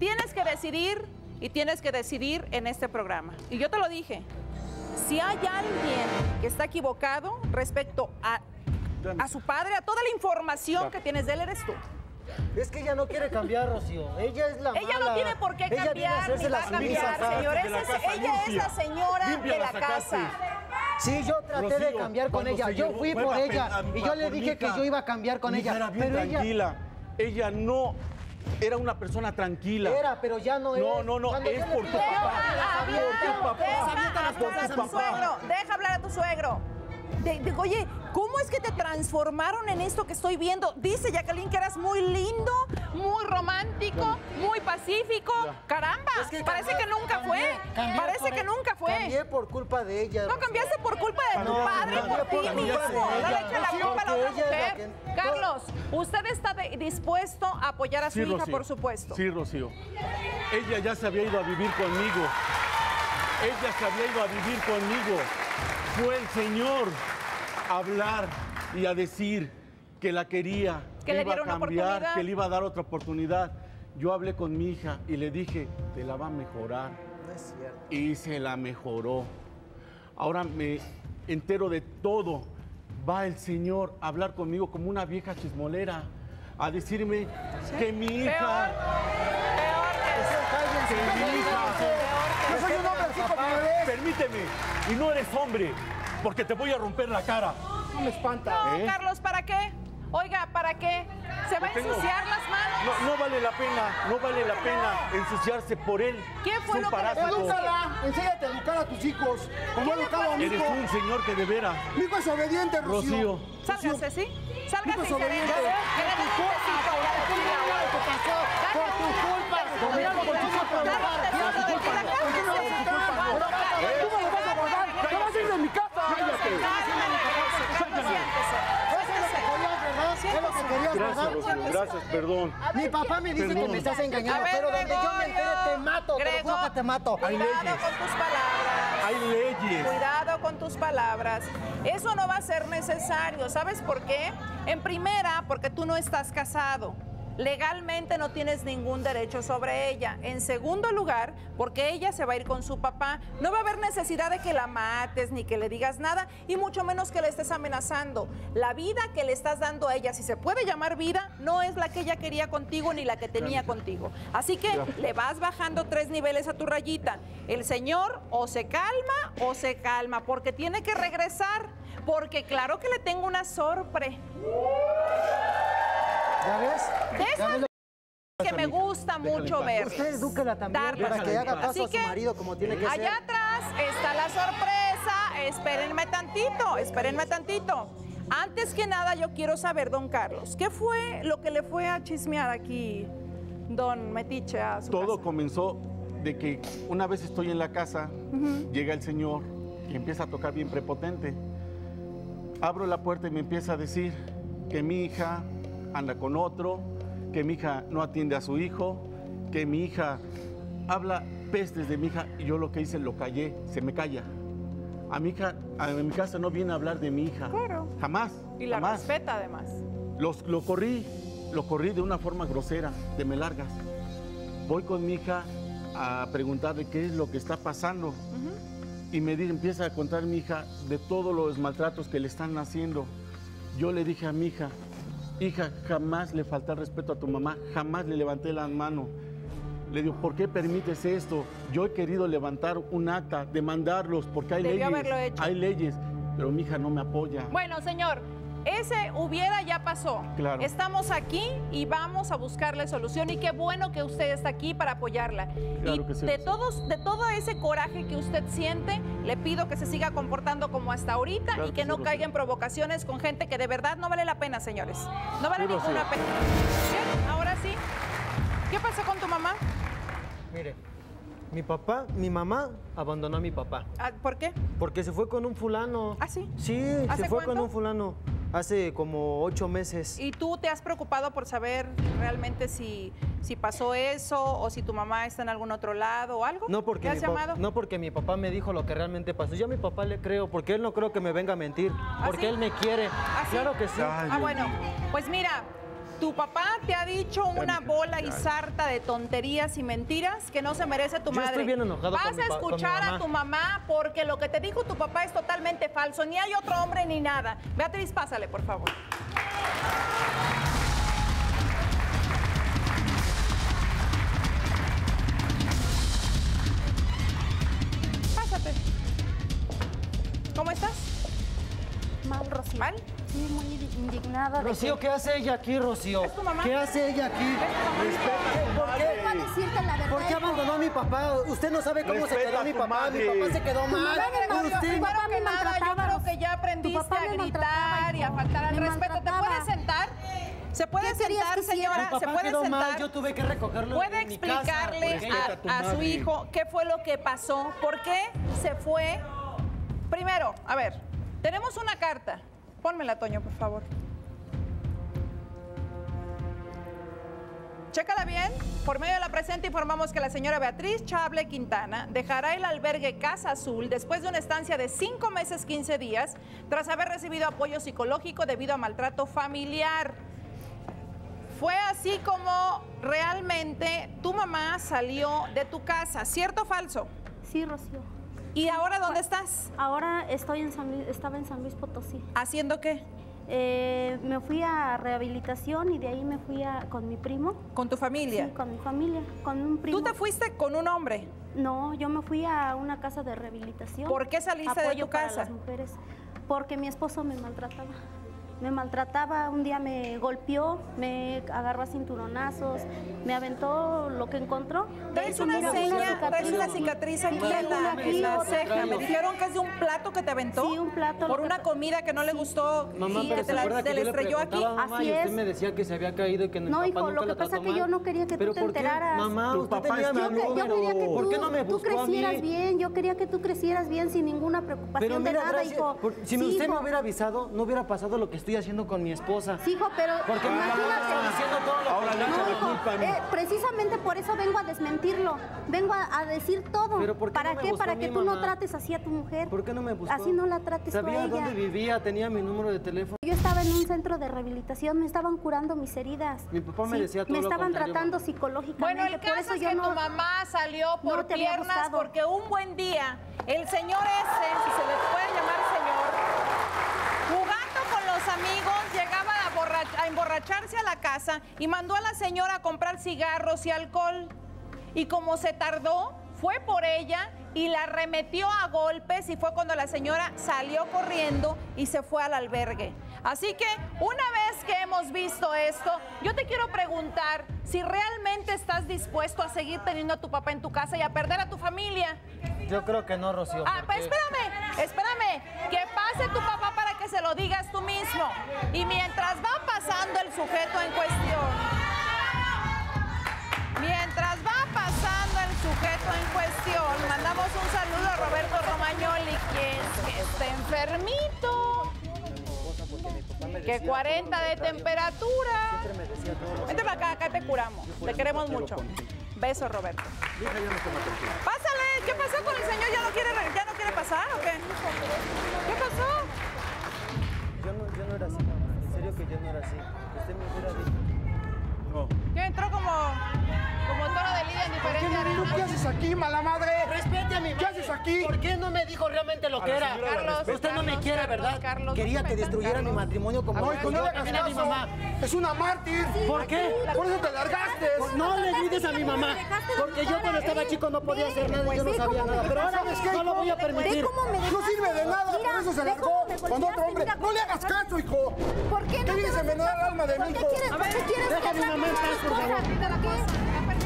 tienes que decidir y tienes que decidir en este programa. Y yo te lo dije, si hay alguien que está equivocado respecto a a su padre, a toda la información que tienes de él eres tú. Es que ella no quiere cambiar, Rocío. Ella es la Ella no tiene por qué cambiar, ni va a cambiar, señor. es- ella es la señora Limpia de la casa. Sí, yo traté de cambiar con ella. Yo fui por ella. Y yo le dije que yo iba a cambiar con ella. Pero ella. tranquila. Ella no era una persona tranquila. Era, pero ya no es. No, no, no, Cuando es por tu papá. Deja Por tu hablar, papá. deja Por hablar tu papá. suegro, deja hablar a tu suegro. De- de- oye, ¿cómo es que te transformaron en esto que estoy viendo? Dice Jacqueline que eras muy lindo, muy romántico, muy pacífico. Caramba, Es que parece cambié- que nunca cambié- fue. cambié Parece que nunca fue. Cambié por culpa de ella. No cambiaste por culpa de tu No, padre, cambié por ti mismo. No le eches la culpa a la otra la mujer. que- Carlos, usted está de- dispuesto a apoyar a su Sí, hija, Rocío. por supuesto. Sí, Rocío. Ella ya se había ido a vivir conmigo. Ella se había ido a vivir conmigo. Fue el Señor a hablar y a decir que la quería, Que le iba a cambiar, oportunidad. que le iba a dar otra oportunidad. Yo hablé con mi hija y le dije, te la va a mejorar. No es cierto. Y se la mejoró. Ahora me entero de todo. Va el Señor a hablar conmigo como una vieja chismolera, a decirme que mi hija... Peor que que mi hija... Yo soy un hombre así como. Permíteme, y no eres hombre, porque te voy a romper la cara. No me espanta. No, ¿Eh? Carlos, ¿para qué? Oiga, ¿para qué? ¿Se va a ensuciar las manos? No, no vale la pena, no vale la pena ensuciarse por él. ¿Qué fue lo que parásito. fue a Edúcala, enséñate a educar a tus hijos. Como he educado a mi Eres un señor que de veras. Mi hijo es obediente, Rocío. Rocío. Sálgase, ¿sí? Sálgase y se. Que den un besito. Por tu culpa. Por tu culpa. Dale un besito de la ¿Por qué me vas a quitar? ¿Tú me lo vas a guardar? ¡Te vas a ir de mi casa! Es lo que querías, ¿verdad? Gracias, Rocío, gracias, perdón. Mi papá me dice que me estás engañando, ver, pero donde yo me entere te mato, te lo juro que te mato. Hay Cuidado leyes. con tus palabras. Hay leyes. Cuidado con tus palabras. Eso no va a ser necesario. ¿Sabes por qué? En primera, porque tú no estás casado. Legalmente no tienes ningún derecho sobre ella. En segundo lugar, porque ella se va a ir con su papá. No va a haber necesidad de que la mates ni que le digas nada y mucho menos que le estés amenazando. La vida que le estás dando a ella, si se puede llamar vida, no es la que ella quería contigo ni la que tenía contigo. Así que le vas bajando tres niveles a tu rayita. El señor o se calma o se calma porque tiene que regresar. Porque claro que le tengo una sorpresa. ¿Ya ves? De ¿Ya esas ves lo que me gusta mucho ver. Usted edúquela también para que haga caso Así a su que, marido como tiene que ser. Allá atrás está la sorpresa. Espérenme tantito, espérenme tantito. Antes que nada, yo quiero saber, don Carlos, ¿qué fue lo que le fue a chismear aquí, don Metiche, a su Todo casa? comenzó de que una vez estoy en la casa, llega el señor y empieza a tocar bien prepotente. Abro la puerta y me empieza a decir que mi hija anda con otro, que mi hija no atiende a su hijo, que mi hija habla pestes de mi hija y yo lo que hice lo callé, se me calla. A mi hija, a mi casa no viene a hablar de mi hija. Claro. Jamás. Y la jamás. respeta además. Los- lo corrí, lo corrí de una forma grosera, de me largas. Voy con mi hija a preguntarle qué es lo que está pasando. Y me di- empieza a contar mi hija de todos los maltratos que le están haciendo. Yo le dije a mi hija, hija, jamás le falté el respeto a tu mamá, jamás le levanté la mano. Le digo, ¿por qué permites esto? Yo he querido levantar un acta, demandarlos, porque hay Debió leyes. haberlo hecho. Hay leyes, pero mi hija no me apoya. Bueno, señor, ese hubiera ya pasó. Claro. Estamos aquí y vamos a buscarle solución y qué bueno que usted está aquí para apoyarla. Claro y que sí, de todos, de todo ese coraje que usted siente, le pido que se siga comportando como hasta ahorita Claro y que que sí, no Rocío. caiga en provocaciones con gente que de verdad no vale la pena, señores. No vale Sí, ninguna pena. Bien, ahora sí. ¿Qué pasó con tu mamá? Mire, mi papá, mi mamá abandonó a mi papá. Ah, ¿Por qué? Porque se fue con un fulano. ¿Ah, sí? Sí, ¿Hace se fue con un fulano. Hace como ocho meses. ¿Y tú te has preocupado por saber realmente si, si pasó eso o si tu mamá está en algún otro lado o algo? No porque, ¿Te mi has llamado? no porque mi papá me dijo lo que realmente pasó. Yo a mi papá le creo, porque él no creo que me venga a mentir. porque sí? él me quiere. ¿Ah, sí? Claro que sí. Ay, Ah, bueno, pues mira, Tu papá te ha dicho una bola y sarta de tonterías y mentiras que no se merece tu Yo madre. estoy bien enojado Vas con a pa- con mi escuchar a tu mamá porque lo que te dijo tu papá es totalmente falso. Ni hay otro hombre ni nada. Beatriz, pásale, por favor. Pásate. ¿Cómo estás? Mal, Rocío. ¿Mal? Sí, muy indignada. de Rocío, ¿qué hace ella aquí, Rocío? ¿Es tu mamá? ¿Qué hace ella aquí? ¿Por que- qué? Vengo a decirte la verdad. ¿Por qué abandonó a mi papá? Usted no sabe cómo se Respeta quedó a mi papá. Mi papá se quedó mal. Usted- maltrataba. Primero que me nada, yo maltrataba, creo que ya aprendiste papá a me maltrataba, gritar y a faltar al Me respeto. ¿Te maltrataba. puedes sentar? ¿Se puede ¿Qué sentar, que señora? Mi ¿Se papá puede quedó mal, sentar? yo tuve que recogerlo ¿Puede en mi casa. explicarle a a, a su hijo qué fue lo que pasó? ¿Por qué se fue? Primero, a ver, tenemos una carta. Pónmela, Toño, por favor. Chécala bien. Por medio de la presente informamos que la señora Beatriz Chable Quintana dejará el albergue Casa Azul después de una estancia de 5 meses 15 días tras haber recibido apoyo psicológico debido a maltrato familiar. Fue así como realmente tu mamá salió de tu casa, ¿cierto o falso? Sí, Rocío. ¿Y ahora dónde estás? Ahora estoy en San Luis, estaba en San Luis Potosí. ¿Haciendo qué? Eh, me fui a rehabilitación y de ahí me fui a, con mi primo. ¿Con tu familia? Sí, con mi familia, con un primo. ¿Tú te fuiste con un hombre? No, yo me fui a una casa de rehabilitación. ¿Por qué saliste de tu para casa? las mujeres. Porque mi esposo me maltrataba. Me maltrataba, un día me golpeó, me agarró a cinturonazos, me aventó lo que encontró. Traes una mira, seña, cicatriz. traes una cicatriz aquí en la, en la ceja. Me dijeron que es de un plato que te aventó. Sí, un plato, Por una comida que no le Sí. gustó Mamá, y pero que te la, te la estrelló aquí. mamá Así y usted es. me decía que se había caído y que No, hijo, lo que pasa es que yo no quería que tú ¿Pero te enteraras. Mamá, Tu usted papá está mi Yo, yo quería que tú, ¿Por qué no me tú crecieras bien, yo quería que tú crecieras bien sin ninguna preocupación de nada, hijo. si usted me hubiera avisado, no hubiera pasado lo que estoy haciendo con mi esposa. Sí, hijo, pero Porque imagínate. está diciendo todo lo Ahora le echa No, la hijo, culpa a mí. eh, precisamente por eso vengo a desmentirlo. Vengo a, a decir todo. Pero ¿por qué ¿Para no me qué? buscó Para que tú no mamá? trates así a tu mujer. ¿Por qué no me buscó? Así no la trates tú a Sabía ella. dónde vivía, tenía mi número de teléfono. Yo estaba en un centro de rehabilitación, me estaban curando mis heridas. Mi papá me decía todo Me lo estaban contrario, tratando mamá. psicológicamente. Bueno, el por caso eso es yo que no... tu mamá salió por no te había piernas buscado. porque un buen día el señor ese, si se le puede llamar señor, amigos, llegaba a, a emborracharse a la casa y mandó a la señora a comprar cigarros y alcohol. Y como se tardó, fue por ella y la remetió a golpes y fue cuando la señora salió corriendo y se fue al albergue. Así que una vez que hemos visto esto, yo te quiero preguntar si realmente estás dispuesto a seguir teniendo a tu papá en tu casa y a perder a tu familia. Yo creo que no, Rocío. Ah, porque- pero espérame, espérame, que pase tu papá para que se lo digas tú mismo. Y mientras va pasando el sujeto en cuestión, mientras va pasando el sujeto en cuestión, mandamos un saludo a Roberto Romagnoli, quien que está enfermito, que 40 de temperatura. Vente para acá, acá te curamos, te queremos mucho. Beso, Roberto. Pásale, ¿qué pasó con el señor? ¿Ya no quiere, re- ya no quiere pasar o qué? ¿Qué pasó? Que entró como, como toro de lidia en diferente ¿Tú arena. qué haces aquí, mala madre? Respete a mi ¿Qué haces aquí? ¿Por qué no me dijo realmente lo que era? Carlos, Usted no me quiere, Carlos, ¿verdad? Carlos, Quería no que destruyera mi matrimonio como No, lo hijo, no le hagas también a mi caso. mamá. Es una mártir. ¿Por qué? Por eso te largaste. No grites a mi mamá, porque yo cuando estaba chico no podía hacer nada y yo no sabía nada, pero ahora ¿Sabes qué, no lo voy a permitir. No sirve de nada, por eso se largó con otro hombre. No le hagas caso, hijo. ¿Por qué no ¿Qué vas a envenenar el alma de mi ¿Por hijo? qué quieres, A ver, qué quieres deja a mi mamá en paz, por favor.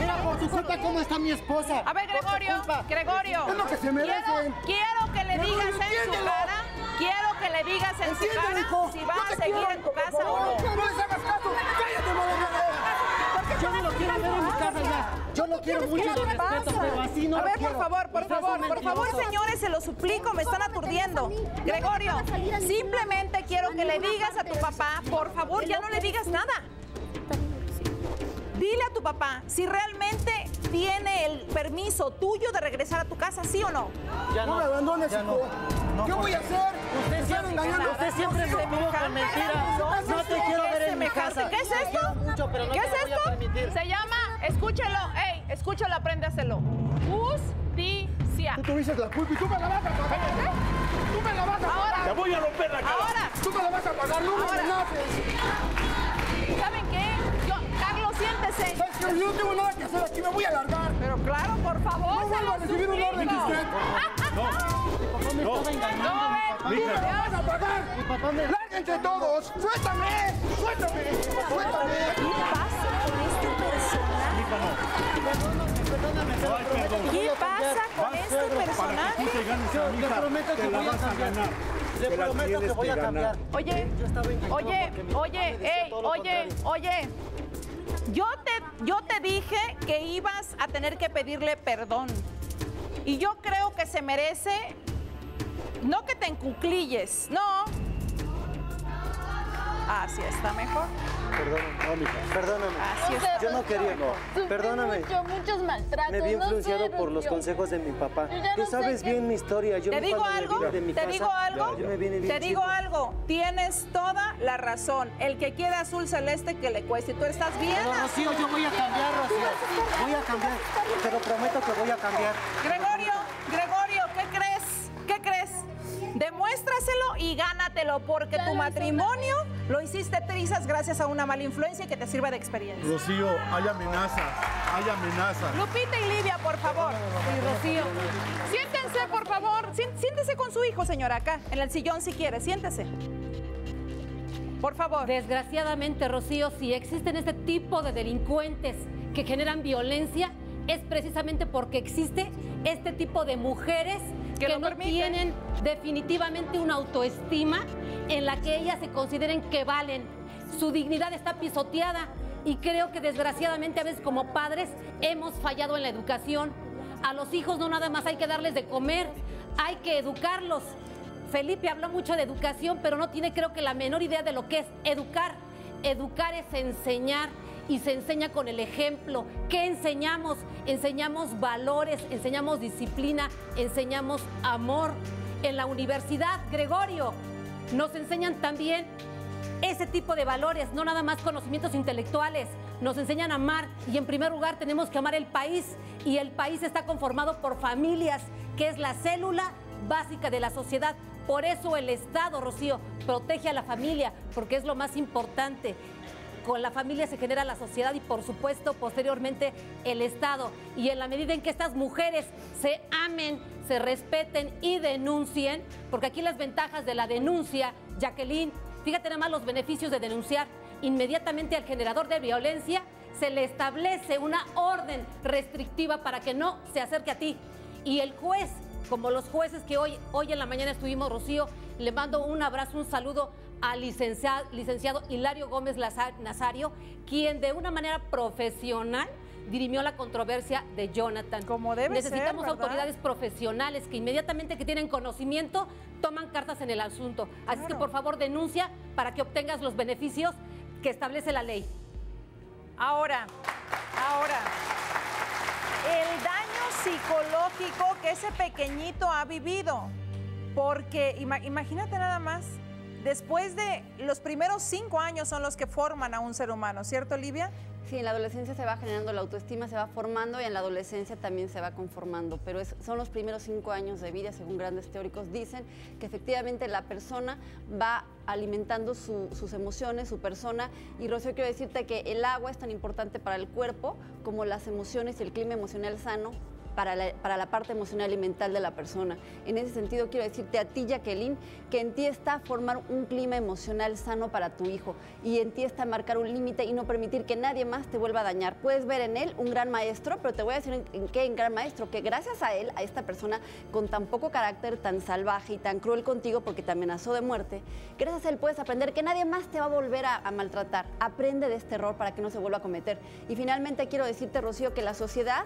Mira, por tu culpa, ¿cómo está mi esposa? A ver, Gregorio. Gregorio. Es lo que se quiero, merecen. quiero que le digas en su cara, quiero que le digas en su cara si va a seguir en tu casa o no. No les hagas caso. Cállate, madre. Yo no lo quiero ver en mi casa ya. Yo lo quiero mucho y lo respeto, pero así no A ver, por favor, por favor, por favor, señores, se lo suplico, me están aturdiendo. Gregorio, simplemente quiero que le digas a tu papá, por favor, ya no le digas nada. Dile a tu papá si realmente tiene el permiso tuyo de regresar a tu casa, ¿sí o no? Ya No me abandones, ya hijo. no. No, ¿Qué voy a hacer? Usted siempre, engañando. usted siempre me estuvo con mentiras. No te quiero ver en mi casa. ¿Qué es esto? Te quiero mucho, pero no ¿Qué es esto? Se llama, escúchalo, ey, escúchalo, apréndaselo. Justicia. Tú tuviste la culpa y tú me la vas a pagar. Tú me la vas a pagar. Ahora, Te voy a romper la cara. ahora, Tú me la vas a pagar, no me Ahora. amenaces. Siéntese. ¿Sabes qué? Yo no tengo nada que hacer aquí, me voy a largar. Pero claro, por favor, No lo a recibir un orden de usted. papá me estaba engañando. No, ven. papá. ¡Tú me la vas a pagar! Mi papá me... ¡Lárguense todos! ¡Suéltame! ¡Suéltame! ¡Suéltame! ¿Qué pasa con este personaje? Perdóname, te lo Ay, prometo perdón. que voy ¿Qué pasa con este personaje? tú te prometo que voy a ganar. Le prometo que voy a cambiar. ganar. Oye, Yo oye, oye, lo oye, contrario. oye. Yo te, yo te dije que ibas a tener que pedirle perdón. Y yo creo que se merece, no que te encuclilles, no. Así está mejor. Perdóname, no, mija, perdóname. Así está. Yo no quería, no. Perdóname. Mucho, muchos maltratos. Me vi no sé, influenciado por los consejos de mi papá. Tú no sabes bien mi historia. Yo Te me- digo algo, de mi te casa, digo algo, yo me vine bien te digo chico. algo. Tienes toda la razón. El que quiere azul celeste que le cueste. Tú estás bien. Pero Rocío, yo voy a cambiar, Rocío. Voy a cambiar. Te lo prometo que voy a cambiar. Gregorio, Gregorio, ¿qué crees? ¿Qué crees? Demuéstraselo y gánatelo, porque tu matrimonio lo hiciste trizas gracias a una mala influencia que te sirva de experiencia. Rocío, hay amenazas, hay amenazas. Lupita y Livia, por favor. Y Rocío. Siéntense, por favor. Siéntese con su hijo, señora, acá, en el sillón si quiere. Siéntese. Por favor. Desgraciadamente, Rocío, si existen este tipo de delincuentes que generan violencia, es precisamente porque existe este tipo de mujeres Que no permiten. tienen definitivamente una autoestima en la que ellas se consideren que valen. Su dignidad está pisoteada y creo que desgraciadamente a veces como padres hemos fallado en la educación. A los hijos no nada más hay que darles de comer, hay que educarlos. Felipe habló mucho de educación, pero no tiene creo que la menor idea de lo que es educar. Educar es enseñar y se enseña con el ejemplo. ¿Qué enseñamos? Enseñamos valores, enseñamos disciplina, enseñamos amor. En la universidad, Gregorio, nos enseñan también ese tipo de valores, no nada más conocimientos intelectuales. Nos enseñan a amar y en primer lugar tenemos que amar el país y el país está conformado por familias, que es la célula básica de la sociedad. Por eso el Estado, Rocío, protege a la familia, porque es lo más importante. Con la familia se genera la sociedad y por supuesto posteriormente el Estado. Y en la medida en que estas mujeres se amen, se respeten y denuncien, porque aquí las ventajas de la denuncia, Jacqueline, fíjate nada más los beneficios de denunciar inmediatamente al generador de violencia, se le establece una orden restrictiva para que no se acerque a ti. Y el juez, como los jueces que hoy, hoy en la mañana estuvimos, Rocío, le mando un abrazo, un saludo al licenciado, licenciado Hilario Gómez Nazario, quien de una manera profesional dirimió la controversia de Jonathan. Como debe Necesitamos autoridades profesionales que inmediatamente que tienen conocimiento toman cartas en el asunto. Así que por favor denuncia para que obtengas los beneficios que establece la ley. Ahora, ahora, el daño psicológico que ese pequeñito ha vivido. Porque ima- imagínate nada más, después de los primeros cinco años son los que forman a un ser humano, ¿cierto, Olivia? Sí, en la adolescencia se va generando la autoestima, se va formando y en la adolescencia también se va conformando, pero son los primeros cinco años de vida, según grandes teóricos dicen, que efectivamente la persona va alimentando su- sus emociones, su persona. Y Rocío, quiero decirte que el agua es tan importante para el cuerpo como las emociones y el clima emocional sano para la, para la parte emocional y mental de la persona. En ese sentido, quiero decirte a ti, Jacqueline, que en ti está formar un clima emocional sano para tu hijo y en ti está marcar un límite y no permitir que nadie más te vuelva a dañar. Puedes ver en él un gran maestro, pero te voy a decir en, en qué gran maestro, que gracias a él, a esta persona con tan poco carácter, tan salvaje y tan cruel contigo, porque te amenazó de muerte, gracias a él puedes aprender que nadie más te va a volver a, a maltratar. Aprende de este error para que no se vuelva a cometer. Y finalmente quiero decirte, Rocío, que la sociedad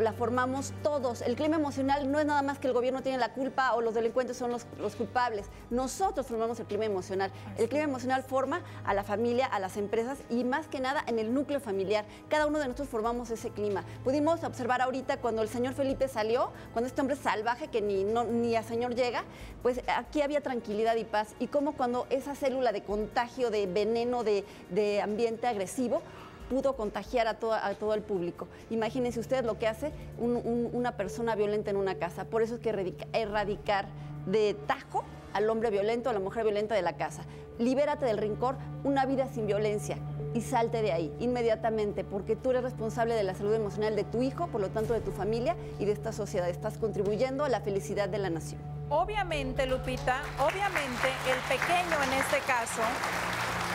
la formamos todos. El clima emocional no es nada más que el gobierno tiene la culpa o los delincuentes son los, los culpables. Nosotros formamos el clima emocional. El clima emocional forma a la familia, a las empresas y más que nada en el núcleo familiar. Cada uno de nosotros formamos ese clima. Pudimos observar ahorita cuando el señor Felipe salió, cuando este hombre salvaje que ni, no- ni a señor llega, pues aquí había tranquilidad y paz. Y como cuando esa célula de contagio, de veneno, de, de ambiente agresivo, pudo contagiar a, todo el público. Imagínense ustedes lo que hace un- un- una persona violenta en una casa. Por eso es que erradica- erradicar de tajo al hombre violento, a la mujer violenta de la casa. Libérate del rencor, una vida sin violencia y salte de ahí inmediatamente, porque tú eres responsable de la salud emocional de tu hijo, por lo tanto de tu familia y de esta sociedad. Estás contribuyendo a la felicidad de la nación. Obviamente, Lupita, obviamente el pequeño en este caso,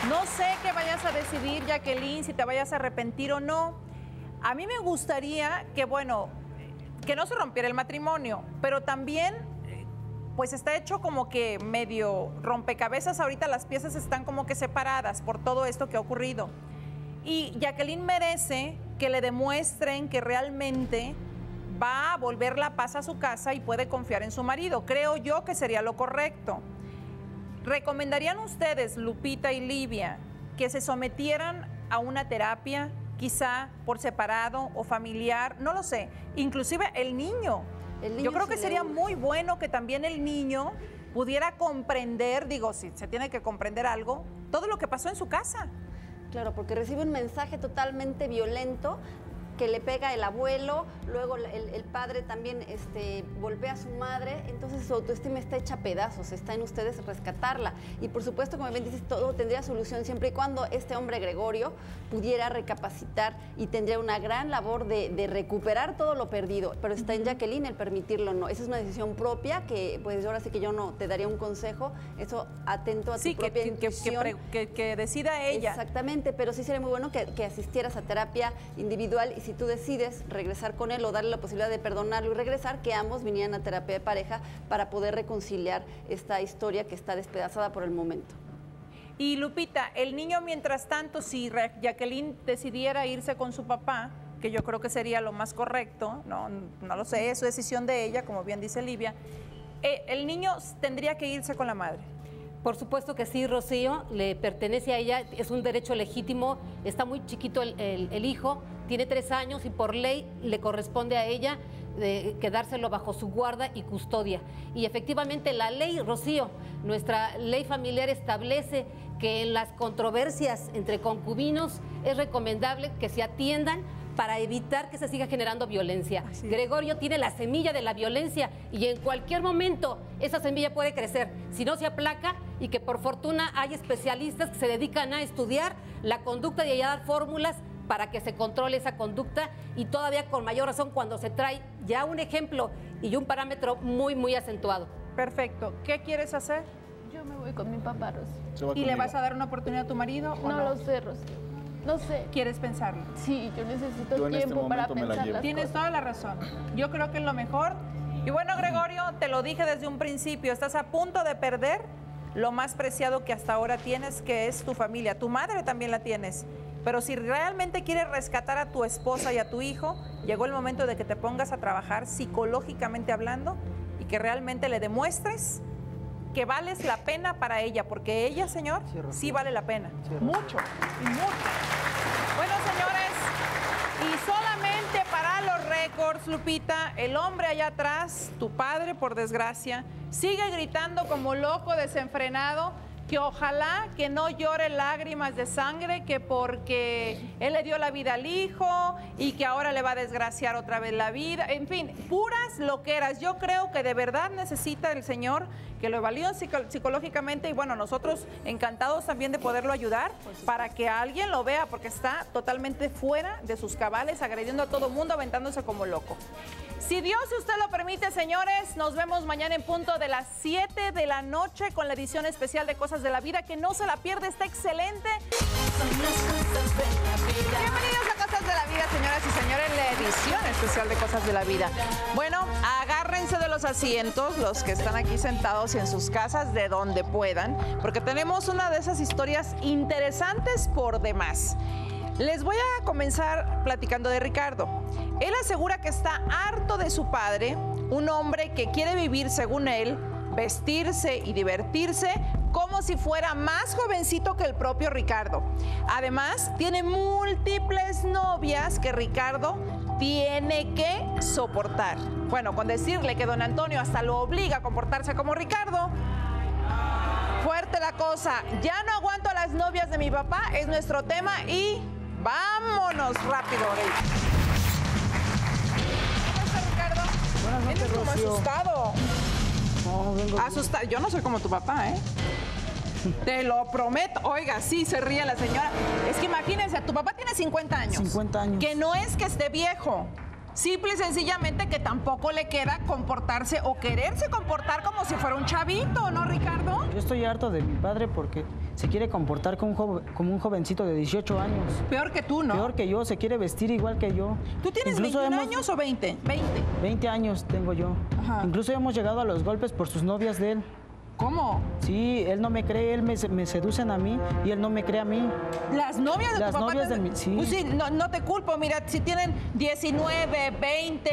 no sé qué vayas a decidir, Jacqueline, si te vayas a arrepentir o no. A mí me gustaría que, bueno, que no se rompiera el matrimonio, pero también, pues está hecho como que medio rompecabezas. Ahorita las piezas están como que separadas por todo esto que ha ocurrido. Y Jacqueline merece que le demuestren que realmente va a volver la paz a su casa y puede confiar en su marido. Creo yo que sería lo correcto. ¿Recomendarían ustedes, Lupita y Livia, que se sometieran a una terapia, quizá por separado o familiar? No lo sé. Inclusive el niño. El niño yo creo que sería muy bueno que también el niño pudiera comprender, digo, si se tiene que comprender algo, todo lo que pasó en su casa. Claro, porque recibe un mensaje totalmente violento que le pega el abuelo, luego el, el padre también este, golpea a su madre, entonces su autoestima está hecha a pedazos, está en ustedes rescatarla. Y por supuesto, como bien dices, todo tendría solución siempre y cuando este hombre Gregorio pudiera recapacitar y tendría una gran labor de, de recuperar todo lo perdido, pero está en Jacqueline el permitirlo, ¿no? Esa es una decisión propia que, pues ahora sí que yo no te daría un consejo, eso atento a Sí, tu que, propia que- que- que decida ella. Exactamente, pero sí sería muy bueno que, que asistieras a terapia individual y si tú decides regresar con él o darle la posibilidad de perdonarlo y regresar, que ambos vinieran a terapia de pareja para poder reconciliar esta historia que está despedazada por el momento. Y Lupita, el niño mientras tanto, si Jacqueline decidiera irse con su papá, que yo creo que sería lo más correcto, no, no lo sé, es su decisión de ella, como bien dice Livia, eh, el niño tendría que irse con la madre. Por supuesto que sí, Rocío, le pertenece a ella, es un derecho legítimo, está muy chiquito el, hijo, tiene tres años y por ley le corresponde a ella de quedárselo bajo su guarda y custodia. Y efectivamente la ley, Rocío, nuestra ley familiar establece que en las controversias entre concubinos es recomendable que se atiendan para evitar que se siga generando violencia. Gregorio tiene la semilla de la violencia y en cualquier momento esa semilla puede crecer. Si no se aplaca y que por fortuna hay especialistas que se dedican a estudiar la conducta y a dar fórmulas para que se controle esa conducta y todavía con mayor razón cuando se trae ya un ejemplo y un parámetro muy, muy acentuado. Perfecto. ¿Qué quieres hacer? Yo me voy con mi papá. ¿Y le vas a dar una oportunidad a tu marido o No no? lo sé, Rocío. No sé. ¿Quieres pensarlo? Sí, yo necesito Yo este tiempo para momento me la pensar llevo. las Tienes toda la razón. Yo creo que es lo mejor. Y bueno, Gregorio, te lo dije desde un principio, estás a punto de perder lo más preciado que hasta ahora tienes, que es tu familia. Tu madre también la tienes. Pero si realmente quieres rescatar a tu esposa y a tu hijo, llegó el momento de que te pongas a trabajar psicológicamente hablando y que realmente le demuestres que vales la pena para ella, porque ella, señor, Sí, vale la pena. Mucho, y mucho. Bueno, señores, y solamente para los récords, Lupita, el hombre allá atrás, tu padre, por desgracia, sigue gritando como loco, desenfrenado, que ojalá que no llore lágrimas de sangre, que porque él le dio la vida al hijo y que ahora le va a desgraciar otra vez la vida. En fin, puras loqueras. Yo creo que de verdad necesita el Señor que lo evalúen psico- psicológicamente y bueno, nosotros encantados también de poderlo ayudar para que alguien lo vea porque está totalmente fuera de sus cabales, agrediendo a todo mundo, aventándose como loco. Si Dios y usted lo permite, señores, nos vemos mañana en punto de las 7 de la noche con la edición especial de Cosas de la Vida, que no se la pierde, está excelente. Bienvenidos a Cosas de la Vida, señoras y señores, la edición especial de Cosas de la Vida. Bueno, agárrense de los asientos, los que están aquí sentados en sus casas, de donde puedan, porque tenemos una de esas historias interesantes por demás. Les voy a comenzar platicando de Ricardo. Él asegura que está harto de su padre, un hombre que quiere vivir según él, vestirse y divertirse como si fuera más jovencito que el propio Ricardo. Además, tiene múltiples novias que Ricardo tiene que soportar. Bueno, con decirle que don Antonio hasta lo obliga a comportarse como Ricardo, fuerte la cosa. Ya no aguanto a las novias de mi papá, es nuestro tema y vámonos rápido. ¿Cómo estás, Ricardo? Buenas noches, como asustado. No, vengo... Asustado. Yo no soy como tu papá, ¿eh? Te lo prometo. Oiga, sí, se ríe la señora. Es que imagínense, tu papá tiene 50 años. 50 años. Que no es que esté viejo. Simple y sencillamente que tampoco le queda comportarse o quererse comportar como si fuera un chavito, ¿no, Ricardo? Yo estoy harto de mi padre porque se quiere comportar como un, joven- como un jovencito de 18 años. Peor que tú, ¿no? Peor que yo, se quiere vestir igual que yo. ¿Tú tienes Incluso 21 hemos- años o 20? 20. 20 años tengo yo. Ajá. Incluso hemos llegado a los golpes por sus novias de él. ¿Cómo? Sí, él no me cree, él me, me seducen a mí y él no me cree a mí. Las novias de Las tu papá. novias te- de mi- sí. Pues sí, no, no te culpo. Mira, si tienen 19, 20,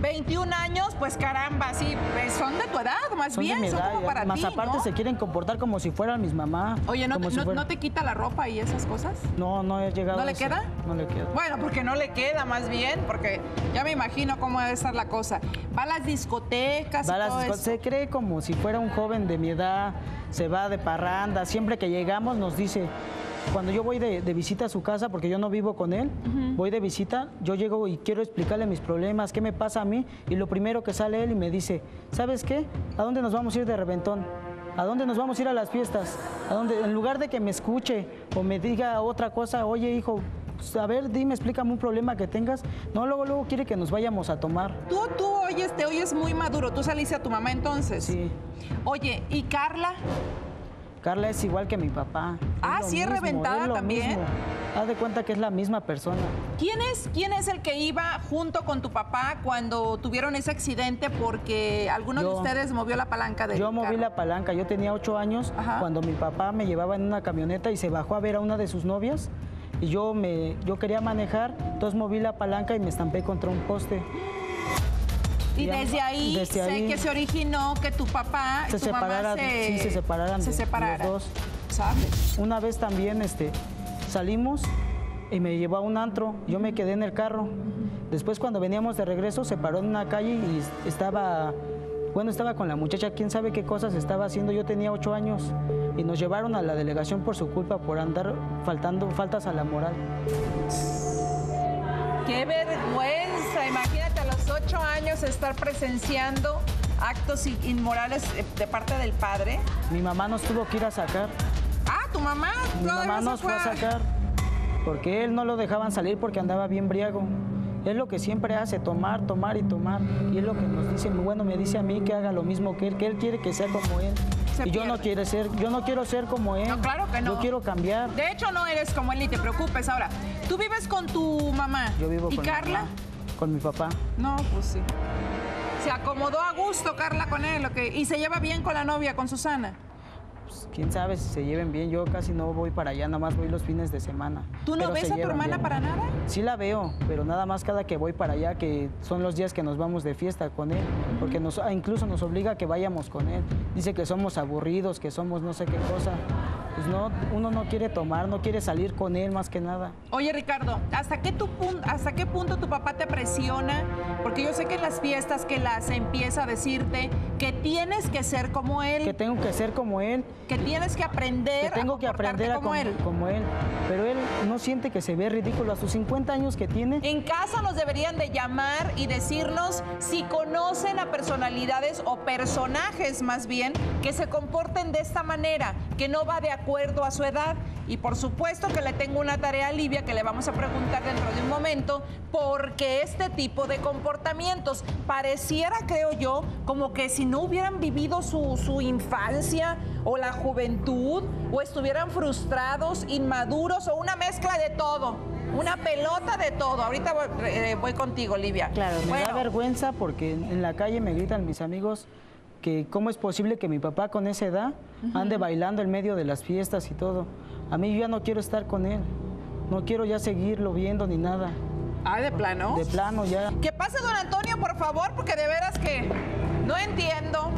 21 años, pues caramba, sí, pues son de tu edad, más Son bien, son como para Más ti, aparte ¿no? se quieren comportar como si fueran mis mamás. Oye, ¿no, te, si no- fuera- no te quita la ropa y esas cosas? No, no he llegado ¿No a le eso. queda? No le queda. Bueno, porque no le queda más bien, porque ya me imagino cómo debe estar la cosa. Va a las discotecas Va a las todo disco- eso. se cree como si fuera un joven de mi edad, se va de parranda, siempre que llegamos nos dice, cuando yo voy de, de visita a su casa, porque yo no vivo con él, voy de visita, yo llego y quiero explicarle mis problemas, qué me pasa a mí, y lo primero que sale él y me dice, ¿sabes qué? ¿A dónde nos vamos a ir de reventón? ¿A dónde nos vamos a ir a las fiestas? ¿A dónde? En lugar de que me escuche o me diga otra cosa, oye hijo, pues, a ver, dime, explícame un problema que tengas. No, luego, luego quiere que nos vayamos a tomar. Tú, tú oyes, te oyes muy maduro. Tú saliste a tu mamá entonces. Sí. Oye, ¿y Carla? Carla es igual que mi papá. Ah, sí, es reventada también. mismo. Haz de cuenta que es la misma persona. ¿Quién es, ¿Quién es el que iba junto con tu papá cuando tuvieron ese accidente porque alguno de ustedes movió la palanca del Yo moví la palanca, yo tenía ocho años Ajá. cuando mi papá me llevaba en una camioneta y se bajó a ver a una de sus novias y yo me yo quería manejar, entonces moví la palanca y me estampé contra un poste. Y desde ahí desde sé ahí que se originó que tu papá y se tu separaran, mamá se, sí, se separaran se separaran. los dos. ¿Sabes? Una vez también este, salimos y me llevó a un antro, yo me quedé en el carro. Después cuando veníamos de regreso se paró en una calle y estaba, bueno, estaba con la muchacha, quién sabe qué cosas estaba haciendo, yo tenía ocho años y nos llevaron a la delegación por su culpa, por andar faltando faltas a la moral. ¡Qué vergüenza! Imagínate a los ocho años estar presenciando actos inmorales de- de parte del padre. Mi mamá nos tuvo que ir a sacar, Ah, tu mamá. mi mamá nos fue a sacar porque él no lo dejaban salir porque andaba bien briago. Es lo que siempre hace, tomar, tomar y tomar. Y es lo que nos dice, bueno, me dice a mí que haga lo mismo que él, que él quiere que sea como él. Se y yo no quiero ser, yo no quiero ser como él. No, claro que no. Yo quiero cambiar. De hecho, no eres como él, ni te preocupes. Ahora, ¿tú vives con tu mamá? Yo vivo ¿Y con mi Carla? mamá, con mi papá. No, pues sí. Se acomodó a gusto Carla con él, ¿ok? Y se lleva bien con la novia, con Susana. Pues, quién sabe si se lleven bien. Yo casi no voy para allá, nada más voy los fines de semana. ¿Tú no Pero ves a tu hermana bien. para nada? Sí la veo, pero nada más cada que voy para allá, que son los días que nos vamos de fiesta con él, porque nos, ah, incluso nos obliga a que vayamos con él. Dice que somos aburridos, que somos no sé qué cosa. Pues no, uno no quiere tomar, no quiere salir con él más que nada. Oye, Ricardo, ¿hasta qué, tu ¿hasta qué punto tu papá te presiona? Porque yo sé que en las fiestas que las empieza a decirte que tienes que ser como él, Que tengo que ser como él, que tienes que aprender que tengo que aprender a como com- él. como él. Pero él no siente que se ve ridículo a sus 50 años que tiene. En casa nos deberían de llamar y decirnos si conocen a personalidades o personajes más bien que se comporten de esta manera, que no va de acuerdo a su edad. Y por supuesto que le tengo una tarea a Livia que le vamos a preguntar dentro de un momento, porque este tipo de comportamientos pareciera, creo yo, como que si no hubieran vivido su, su infancia o la juventud, o estuvieran frustrados, inmaduros o una mezcla de todo. Una pelota de todo. Ahorita voy, eh, voy contigo, Livia. Claro, me da vergüenza porque en en la calle me gritan mis amigos que cómo es posible que mi papá con esa edad ande bailando en medio de las fiestas y todo. A mí yo ya no quiero estar con él. No quiero ya seguirlo viendo ni nada. Ah, de plano. De plano ya. Que pase don Antonio, por favor, porque de veras que no entiendo.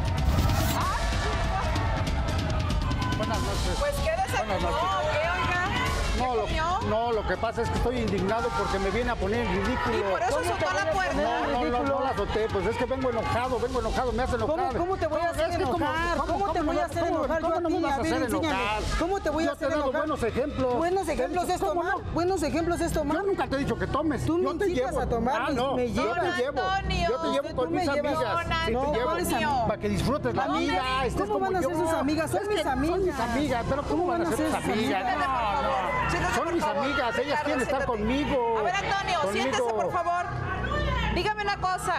Buenas noches. Pues Buenas noches. No lo, no, lo que pasa es que estoy indignado porque me viene a poner en ridículo. Y por eso ¿Cómo azotó te la puerta. No, no, no. no la azoté, pues es que vengo enojado, vengo enojado, me hace enojar. ¿Cómo, cómo te voy a hacer enojar? ¿Cómo, te voy a hacer enojar ¿Cómo yo no A hacer enojar? ¿Cómo te voy Yo a hacer enojar? buenos ejemplos. Buenos ejemplos es ¿Cómo tomar. no? Buenos ejemplos es tomar. Yo nunca te he dicho que tomes. Tú yo me incitas a tomar, Ah, me- no, me yo llevas. te llevo. Yo te llevo con mis amigas. No, te llevo. ¿cuáles am- Para que disfrutes la vida. ¿Cómo van a ser yo. sus amigas? Son mis que Son mis amigas. amigas, pero ¿cómo van a ser tus amigas? Siéntese, Son mis favor. amigas, ellas Ricardo, quieren estar siéntate. conmigo. A ver, Antonio, Conmigo. siéntese, por favor. Dígame una cosa.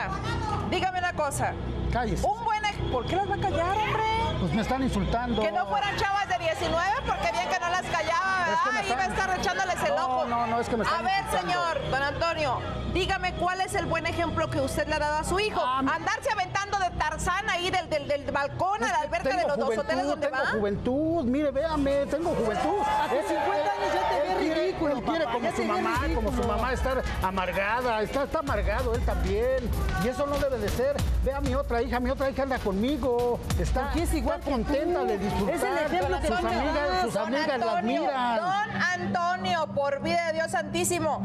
Dígame una cosa. Cállese. Un buen... ¿Por qué las va a callar, hombre? Pues me están insultando. Que no fueran chavas 19, porque bien que no las callaba, Es que ¿verdad? Iba a estar echándoles el No, ojo. no, no, es que me A están ver, insultando. señor, don Antonio, dígame cuál es el buen ejemplo que usted le ha dado a su hijo. Ah, Andarse aventando de Tarzán ahí del, del, del balcón a la alberca de los dos hoteles donde tengo va. juventud, mire, véame, tengo juventud. A tus 50 años ya te él ves quiere- ridículo, Él quiere papá, como su mamá, como su mamá estar amargada, está, está amargado él también. Y eso no debe de ser. Ve a mi otra hija, mi otra hija anda conmigo, está, Porque es igual está contenta tú. de disfrutar. Es el ejemplo que sus me amigas, sus Don amigas Antonio, admiran. Don Antonio, por vida de Dios santísimo,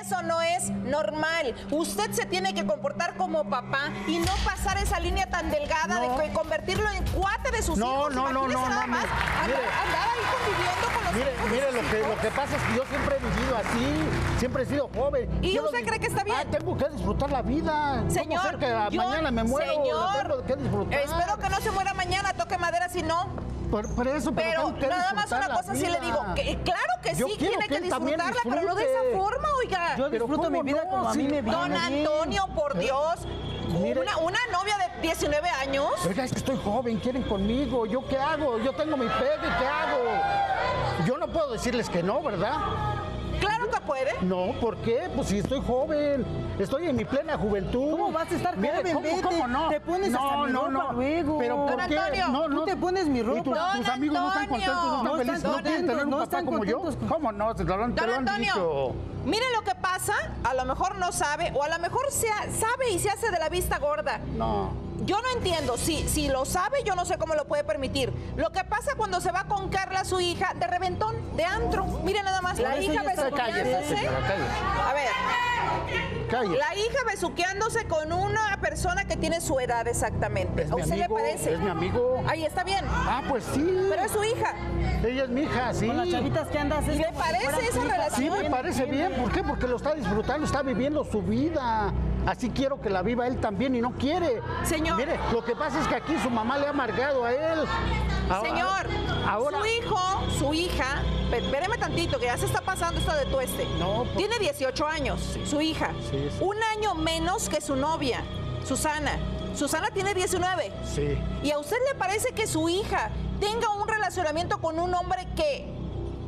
eso no es normal. Usted se tiene que comportar como papá y no pasar esa línea tan delgada No. de convertirlo en cuate de sus No, hijos. no, no, Imagínese no, nada no, más no. andar, Mire. andar ahí conviviendo con los Mire, hijos de mire sus lo que, hijos. lo que pasa es que yo siempre he vivido así, siempre he sido joven. ¿Y Quiero usted cree que está bien? Ah, tengo que disfrutar la vida. Señor, ¿Cómo ser que yo- mañana me muero? señor, tengo que disfrutar. Espero que no se muera mañana, toque madera si no. Por, por eso, pero, nada más una cosa sí le digo, que claro que Yo sí quiero tiene que disfrutarla, pero no de esa forma, oiga. Yo disfruto mi ¿cómo vida no? como a mí me viene Don. Antonio, por Dios, una, una novia de 19 años. Oiga, es que estoy joven, quieren conmigo. ¿Yo qué hago? Yo tengo mi pegue, ¿qué hago? Yo no puedo decirles que no, ¿verdad? Puede. No, ¿por qué? Pues si estoy joven, estoy en mi plena juventud. ¿Cómo vas a estar Mire, joven? ¿cómo, Vete, cómo no? te pones no, hasta mi no, ropa no. luego. Pero ¿por Don qué? Antonio, no, tú no. te pones mi ¿Y tus, ropa. tus Don amigos no están Antonio. contentos, no están No felices, no quieren tener un papá como yo? ¿Cómo no? Te lo, han- te Don lo han Antonio, dicho. mire lo que pasa, a lo mejor no sabe, o a lo mejor se ha- sabe y se hace de la vista gorda. No. Yo no entiendo, si, si lo sabe, yo no sé cómo lo puede permitir. Lo que pasa cuando se va con Carla, su hija, de reventón, de antro. Mire nada más, la hija ya A ver, Cállese. la hija besuqueándose con una persona que tiene su edad exactamente. Es ¿A mi usted amigo, le parece? es mi amigo. Ahí está bien. Ah, pues sí. Pero es su hija. Ella es mi hija, sí. Con las chavitas que andas. es ¿Y le parece esa relación? Sí, me parece bien. ¿Por qué? Porque lo está disfrutando, está viviendo su vida. Así quiero que la viva él también y no quiere. Señor. Mire, lo que pasa es que aquí su mamá le ha amargado a él. Ahora- Señor, ahora. su hijo, su hija, espéreme tantito, que ya se está pasando esto de tueste. No, pues- Tiene 18 años, su hija. Sí, sí. Un año menos que su novia, Susana. Susana tiene 19. Sí. ¿Y a usted le parece que su hija tenga un relacionamiento con un hombre que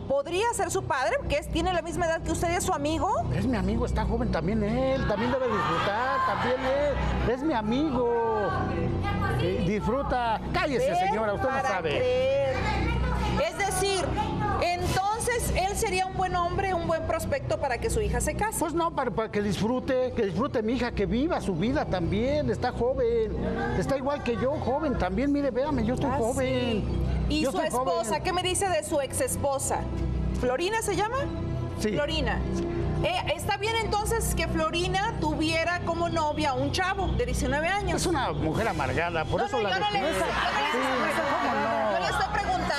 podría ser su padre, que es- tiene la misma edad que usted y es su amigo? Es mi amigo, está joven también él, también debe disfrutar, también él. Es mi amigo. Eh, disfruta. Cállese, señora, usted no sabe. creer. Es decir, entonces él sería un buen hombre, un buen prospecto para que su hija se case. Pues no, para, para que disfrute, que disfrute mi hija, que viva su vida también. Está joven, está igual que yo, joven también. Mire, véame, yo estoy Ah, joven. sí. ¿Y Yo su joven. esposa? ¿Qué me dice de su ex esposa? ¿Florina se llama? Sí. Florina. Eh, ¿Está bien entonces que Florina tuviera como novia un chavo de 19 años? Es una mujer amargada, por No, eso no, la yo no le,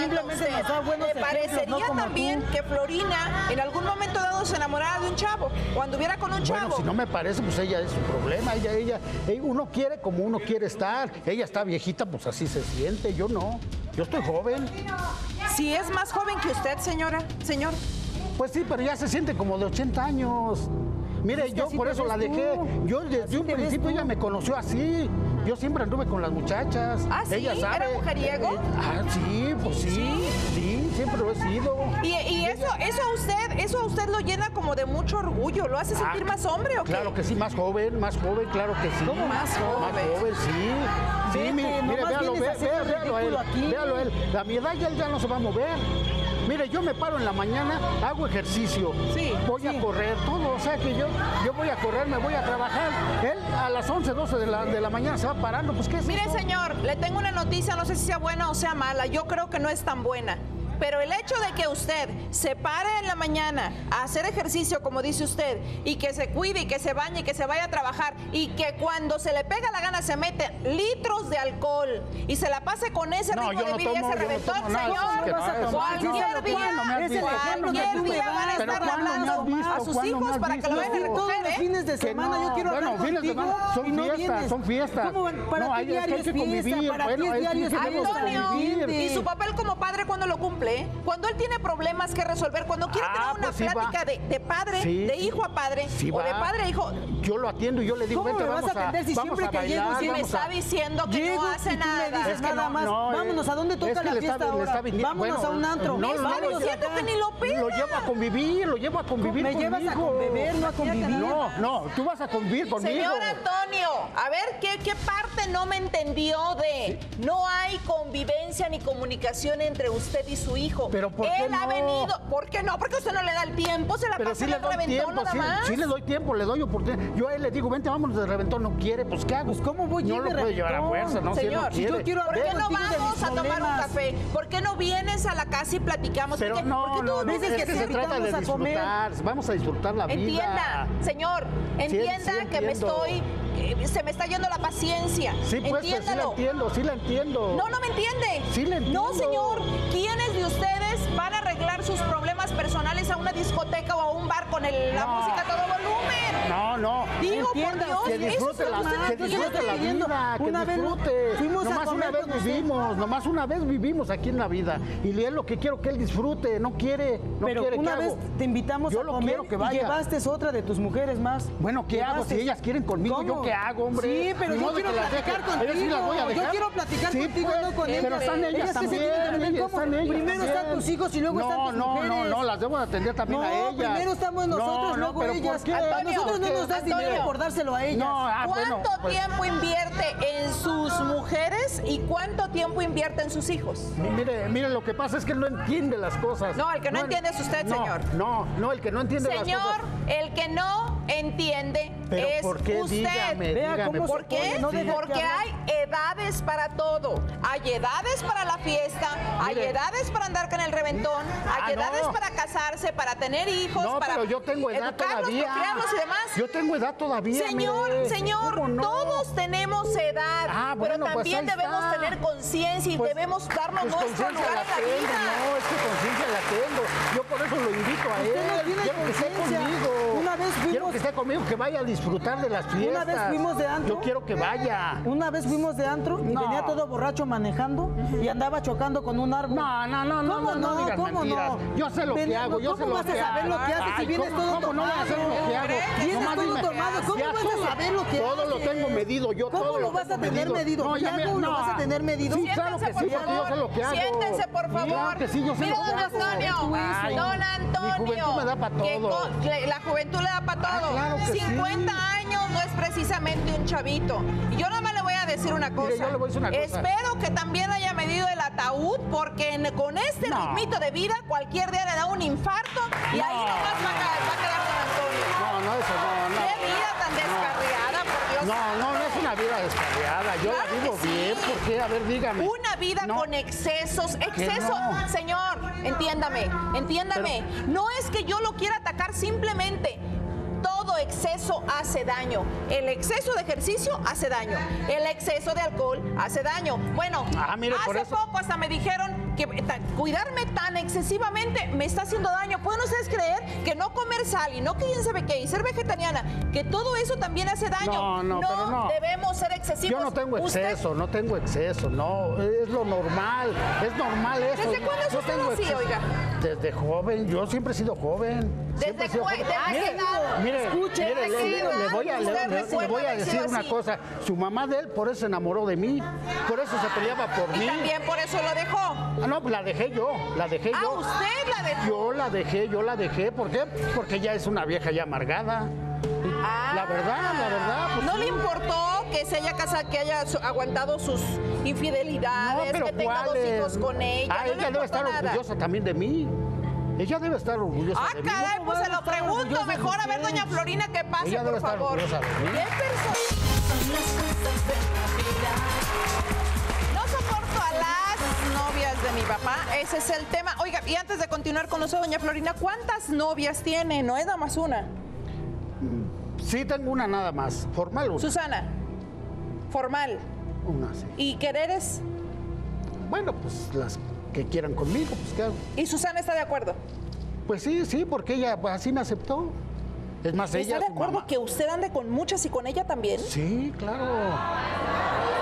Simplemente a usted, nos da buenos ¿le ejemplos, parecería no también tú? que Florina en algún momento dado se enamorara de un chavo o anduviera con un chavo? Bueno, si no me parece, pues ella es su problema. Ella, ella, uno quiere como uno quiere estar. Ella está viejita, pues así se siente. Yo no. Yo estoy joven. Si es más joven que usted, señora, señor. Pues sí, pero ya se siente como de 80 años. Mire, Es que yo por eso la dejé. tú. Yo desde Así un principio ella me conoció así. Yo siempre anduve con las muchachas. ¿Ah, sí? Ella sabe. ¿Era mujeriego? Eh, ah, sí, pues sí. Sí, siempre lo he sido. Y, y eso, eso a usted, eso a usted lo llena como de mucho orgullo, lo hace sentir Ah, más hombre o qué? Claro que sí, más joven, más joven, claro que sí. ¿Cómo más joven? Más joven, sí. Sí, mire, nomás véalo, véalo. Véalo a él. A mi edad ya él ya no se va a mover. Mire, yo me paro en la mañana, hago ejercicio, Sí, voy a correr, todo. O sea que yo, yo voy a correr, me voy a trabajar. Él a las 11, 12 de la, de la mañana se va parando. Pues, ¿qué es Mire, eso? señor, le tengo una noticia, no sé si sea buena o sea mala, yo creo que no es tan buena. Pero el hecho de que usted se pare en la mañana a hacer ejercicio, como dice usted, y que se cuide y que se bañe y que se vaya a trabajar, y que cuando se le pega la gana se mete litros de alcohol y se la pase con ese No, ritmo yo de no vida y tomo, ese yo no reventón, nada, señor, ¿qué tomar? cualquier ¿Cuándo? día, ¿Cuándo cualquier ¿Cuándo día van a estar ¿cuándo hablando visto? a sus ¿Cuándo hijos para que lo vayan a recoger, los ¿eh? fines de semana no. yo quiero bueno, hablar fines de contigo semana son y no fiestas, son fiestas. Para no, es diario es fiesta, para bueno, es diario es fiesta. Entiende. Y su papel como padre cuando lo cumple, ¿eh? cuando él tiene problemas que resolver, cuando quiere Ah, tener una pues sí plática de, de padre, Sí, de hijo a padre, Sí o de padre a hijo, Yo lo atiendo y yo le digo, ¿Cómo vente, me vas vamos a atender si vamos siempre que llego bailar, me está diciendo que Llego no hace me nada. dices Es que nada no, más. no, eh, Vámonos, ¿a dónde toca es que la está- fiesta ahora? está viniendo- Vámonos bueno, a un antro. no, no, diciendo que ni lo pela. Lo llevo a convivir, lo llevo a convivir Me llevas a beber, no a convivir. No, no, tú vas a convivir conmigo. Señor Antonio, a ver, ¿qué, qué parte no me entendió de no hay convivencia ni comunicación entre usted y su hijo? Pero ¿por qué Él ha no? venido, ¿por qué no? Porque usted no le da el tiempo, se la Pero pasa sí en le el doy reventón tiempo, nada sí, más. sí le doy tiempo, le doy oportunidad. Yo a él le digo, vente, vámonos de reventón, no quiere, pues ¿qué hago? Pues, ¿cómo voy a No lo de puede llevar a fuerza, ¿no? Si él no Señor, si yo quiero ¿Por qué no vamos a tomar un café? ¿Por qué no vienes a la casa y platicamos? Pero ¿Por qué- no, por qué tú no, no, dices es que que se trata de invitamos a comer. disfrutar, vamos a disfrutar la vida. Entienda, señor, entienda sí que me estoy, se me está yendo la paciencia. Sí, pues, pero sí la Entiéndalo. entiendo, sí la entiendo. No, no me entiende. Sí le entiendo. No, señor. ¿Quiénes de ustedes sus problemas personales a una discoteca o a un bar con el- la No. música a todo volumen? No, no. Digo, por Dios, Que disfrute la, que disfrute la vida, que Una vez no- disfrute. fuimos a nomás una vez con usted. vivimos, nomás una vez vivimos aquí en la vida. Y es lo que quiero que él disfrute, no quiere, no Pero quiere. una ¿qué vez hago? te invitamos Yo a lo comer quiero que y vaya. llevaste otra de tus mujeres más. Bueno, ¿qué hago? Si ellas quieren conmigo, ¿yo qué hago, hombre? Sí, pero yo quiero platicar contigo. Ellas sí las voy a Yo quiero platicar Sí, contigo, pues, no con Pero ellas. están también. ¿cómo? están ellas Primero están tus hijos y luego están tus no, mujeres. No, no, las debo de atender también No, a ellas. primero estamos nosotros, no, luego ellas. A nosotros no nos das dinero por dárselo a ellas. No, ah, bueno, ¿Cuánto pues- tiempo invierte en sus mujeres y cuánto tiempo invierte en sus hijos? Mire, mire, lo que pasa es que él no entiende las cosas. No, el que no entiende es usted, señor. No, no, el que no entiende las Señor, cosas. el que no entiende Pero es ¿por qué? usted. Dígame, ¿Por qué? no Porque hay edades para todo. Hay edades para la fiesta, hay edades para andar con el reventón, hay Ah, edades no. para casarse, para tener hijos, No, para pero yo tengo edad educarlos, todavía. y demás. Yo tengo edad todavía. Señor, mire. señor, ¿Cómo no? todos tenemos edad, Ah, bueno, pero pues también debemos está. tener conciencia y Pues- debemos darnos Pues nuestro lugar la en la tengo, vida. no, es que conciencia la tengo. Yo por eso lo invito a Usted él. no tiene Quiero que esté conmigo. Una vez Quiero fuimos- que esté conmigo, que vaya a disfrutar de las fiestas. Una vez fuimos de antro. Yo quiero que vaya. Una vez fuimos de antro y No. venía todo borracho manejando y andaba chocando con un árbol. No, no, no, no, ¿Cómo no, no digas ¿Cómo mentiras. No? Yo sé lo que hago, yo ¿Cómo sé lo vas que a saber hago. lo que haces si vienes ¿cómo- todo cómo no vas a saber lo que hago? Vienes todo tomado, ¿cómo vas a todo- saber lo que Todo lo haces? tengo medido, yo ¿Cómo todo lo vas a tener medido? No, ya ¿Ya me- cómo lo no. vas a tener medido? Sí, claro que sí, porque yo sé lo que hago. Siéntense, por favor. Claro que sí, yo sé Mira, lo que don hago. Antonio. Don Mi Antonio. juventud me da para todo. la juventud le da para todo. Ah, claro que sí. 50 años no es precisamente un chavito. Y yo nada más le voy a decir una cosa. Mire, yo le voy a decir una cosa. Espero que también haya medido el ataúd, porque con este No. ritmito de vida, cualquier día le da un infarto y ahí No, nomás va a, ca- va a quedar don Antonio. No, no, eso no, no. Qué vida tan descarriada, por Dios. No, no, no es una vida descarriada. Yo Claro la vivo sí. bien. ¿Por qué? A ver, dígame. Una vida No. con excesos. Exceso, no. señor, entiéndame, entiéndame. No es que yo lo quiera atacar simplemente. Todo exceso hace daño. El exceso de ejercicio hace daño. El exceso de alcohol hace daño. Bueno, Ah, mire, por hace eso- poco hasta me dijeron que cuidarme tan excesivamente me está haciendo daño. ¿Pueden ustedes creer que no comer sal y no que quién sabe qué y ser vegetariana, que todo eso también hace daño? No, no, pero no. debemos ser excesivos. Yo no tengo Usted- exceso, no tengo exceso, no, es lo normal, es normal eso. ¿Desde cuándo es Yo usted tengo así, exceso. oiga? Desde joven, yo siempre he sido joven. ¿Desde joven. Mire, Escuche, mire, ¿de le, voy a, le- le- voy a decir una cosa. Su mamá de él por eso se enamoró de mí, por eso se peleaba por Y mí. también por eso lo dejó. Ah, no, la dejé yo, la dejé Ah, yo. usted la dejó. Yo la dejé, yo la dejé. ¿Por qué? Porque ya es una vieja ya amargada. La verdad, la verdad. pues ¿No sí. le importó que se haya casado, que haya aguantado sus infidelidades, que tenga dos hijos con ella? Ah, no ella debe estar nada. orgullosa también de mí. Ella debe estar orgullosa Ah, de mí. caray, ¿Cómo pues se lo pregunto. Mejor a ver, doña Florina, que pase, Ella debe por estar favor. orgullosa de mí. ¿Qué persona? No soporto a las novias de mi papá. Ese es el tema. Oiga, y antes de continuar con nosotros, doña Florina, ¿cuántas novias tiene? No es nada más una. Sí, tengo una nada más. Formal una. Susana, formal. Una, sí. ¿Y quereres? Bueno, pues las que quieran conmigo, pues ¿qué hago? ¿Y Susana está de acuerdo? Pues sí, sí, porque ella pues, así me aceptó. Es más, ella. ¿Está de acuerdo mamá- que usted ande con muchas y con ella también? Sí, claro.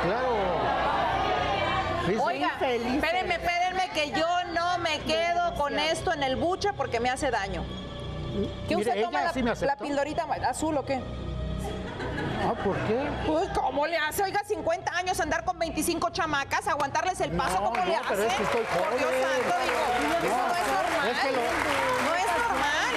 Claro. Oiga, espérenme, espérenme, que yo no me quedo con esto en el buche porque me hace daño. ¿Qué Mire, usted toma la, sí la pildorita azul o qué? Ah, ¿por qué? Pues, ¿cómo le hace? Oiga, 50 años andar con 25 chamacas, aguantarles el paso, No, ¿cómo no, le hace? pero es que estoy Por Dios joven. santo, digo, eso no es normal. es que lo- No es normal.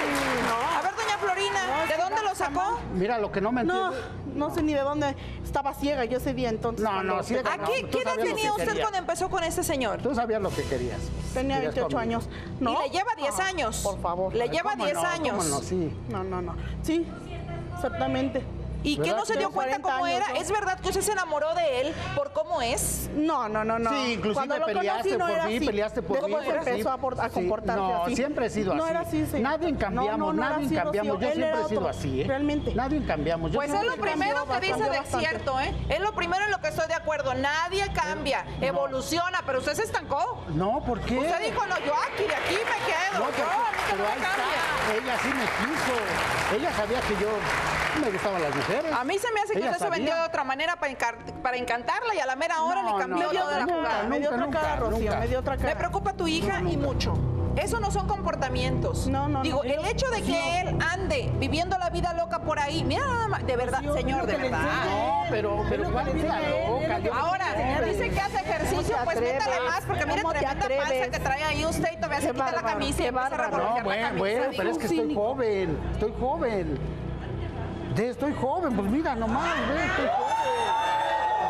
A ver, doña Florina, ¿de dónde lo sacó? Mira, lo que no me No, entiende. no sé ni de dónde. Estaba ciega yo ese día entonces. No, no, ciega ¿A no, qué, edad tenía usted cuando empezó con este señor? Tú sabías lo que querías. Tenía Querías 28 conmigo. años. ¿No? Y le lleva 10 años. Por favor. Le lleva ¿cómo 10 no? años. ¿Cómo no? Sí. No, no, no. Sí, exactamente. ¿Y qué ¿Verdad no se que dio sí? cuenta 40 cómo años, era? ¿no? ¿Es verdad que usted se enamoró de él por cómo es? No, no, no, no. Sí, inclusive Cuando lo peleaste conocí no por era mí, así. peleaste por mí. Después sí. empezó a, por- a Sí, comportarse no, así. siempre he sido No así. era así, señor. Nadie cambiamos, No, no, no nadie así, cambiamos. Yo siempre he sido así, ¿eh? Realmente. Nadie cambiamos. Yo Pues es lo primero que dice de cierto, ¿eh? Es lo primero en lo que estoy de acuerdo. Nadie cambia, evoluciona, pero usted se estancó. No, ¿por qué? Usted dijo, no, yo aquí, de aquí me quedo. No, yo, pero, a mí que pero no ahí está. Ella sí me quiso. Ella sabía que yo me gustaban las mujeres. A mí se me hace que Ella usted se vendió de otra manera para, encar- para encantarla y a la mera hora No, le cambió no, toda la nunca, jugada. Me dio otra nunca, cara, Rocío. nunca. Me dio otra cara. Me preocupa tu hija y mucho. Eso no son comportamientos. No, no, Digo, no. el hecho de que él ande viviendo la vida loca por ahí, mira nada más, de verdad, señor, de verdad. No, pero, pero ¿cuál vida loca? Ahora, dice que hace ejercicio, ¿Cómo te pues métale más, porque mire ¿Cómo te tremenda panza que trae ahí usted y todavía se quita la camisa y empieza a revolver No, la bueno, camisa. bueno, digo. pero es que estoy joven, estoy joven. De, estoy joven, pues mira nomás, estoy joven.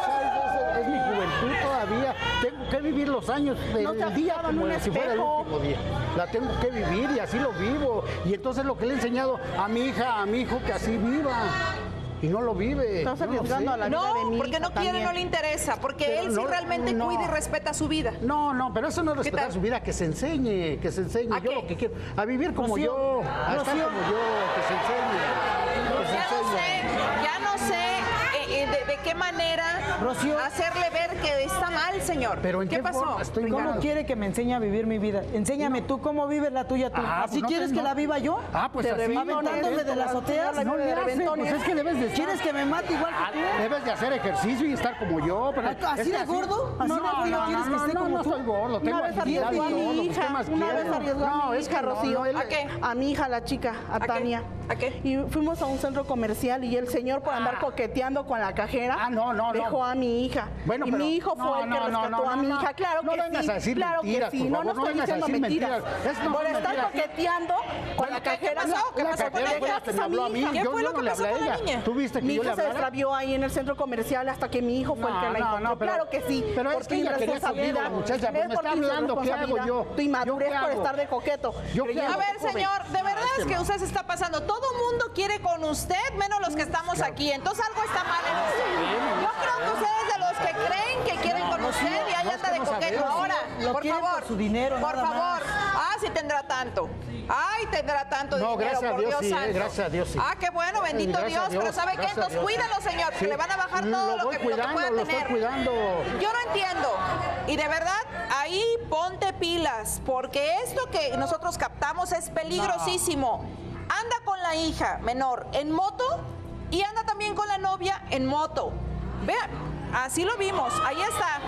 O sea, es, es- es mi juventud todavía. Tengo que vivir los años del No día como un si fuera el espejo. último día. La tengo que vivir y así lo vivo. Y entonces lo que le he enseñado a mi hija, a mi hijo, que así viva. Y no lo vive. Estás no arriesgando a la vida de No, mi porque no quiere, también. no le interesa, porque Pero él sí no, realmente no. cuida y respeta su vida. No, no, pero eso no es respetar su vida, que se enseñe, que se enseñe. ¿A Yo qué? lo que quiero, a vivir como yo, a estar como yo, que se enseñe. Que de, qué manera Rocío. hacerle ver que está mal, señor. Pero ¿en qué pasó? forma? Estoy ¿Cómo quiere que me enseñe a vivir mi vida? Enséñame tú cómo vives la tuya tú. Ah, ¿Así pues no quieres te- que no. la viva yo? Ah, pues ¿Te así. reventándome de las azoteas? No le hace, pues es que debes de ¿Quieres que me mate igual Ah, que tú? Debes de hacer ejercicio y estar como yo. Pero ¿Así de gordo? ¿Así no, de gordo no, quieres no, que esté no, no estoy gordo, tengo Una vez arriesgó a mi pues, ¿qué hija, una vez arriesgó a No, mi es hija, Rocío. ¿A qué? A mi hija, la chica, a? Tania. ¿A qué? Y fuimos a un centro comercial y el señor por andar coqueteando con la cajera Ah, no, no, no. dejó a mi hija. Bueno, y pero- mi hijo no, fue el que no, no, rescató no, a mi no, hija. Claro no que sí. a decir claro mentiras, que sí. no, favor, no no estoy diciendo mentiras. mentiras. No por estar coqueteando con la ¿qué- qué cajera. ¿Qué pasó con la que me habló a mí. ¿Qué fue lo no que pasó con la niña? ¿Tú viste que Mi hija se extravió ahí en el centro comercial hasta que mi hijo fue el No, que la no, encontró. no, claro que sí. pero es que ella quería conmigo, la muchacha, pues, Es me está hablando, ¿qué hago yo? Tu inmadurez ¿Yo qué por estar de coqueto. A ver, señor, de verdad es es que no. usted se está pasando. Todo mundo quiere con usted, menos los que estamos aquí. Entonces algo está mal en usted. Yo creo que usted es de los que creen que quieren con usted y ahí anda que de coqueto. Ahora, por quieren por favor. su dinero, Por favor. Ah, sí tendrá tanto. Ay, tendrá tanto No, dinero, gracias a por Dios Dios sí, eh, santo. gracias a Dios sí. Ah, qué bueno, bendito Dios. Pero ¿sabe qué? Entonces cuídalo, señor, que Sí. le van a bajar todo Lo que, lo que pueda lo estoy tener. cuidando. Yo no entiendo. Y de verdad, ahí ponte pilas, porque esto que nosotros captamos es peligrosísimo. Anda con la hija menor en moto y anda también con la novia en moto. Vean, así lo vimos, ahí está.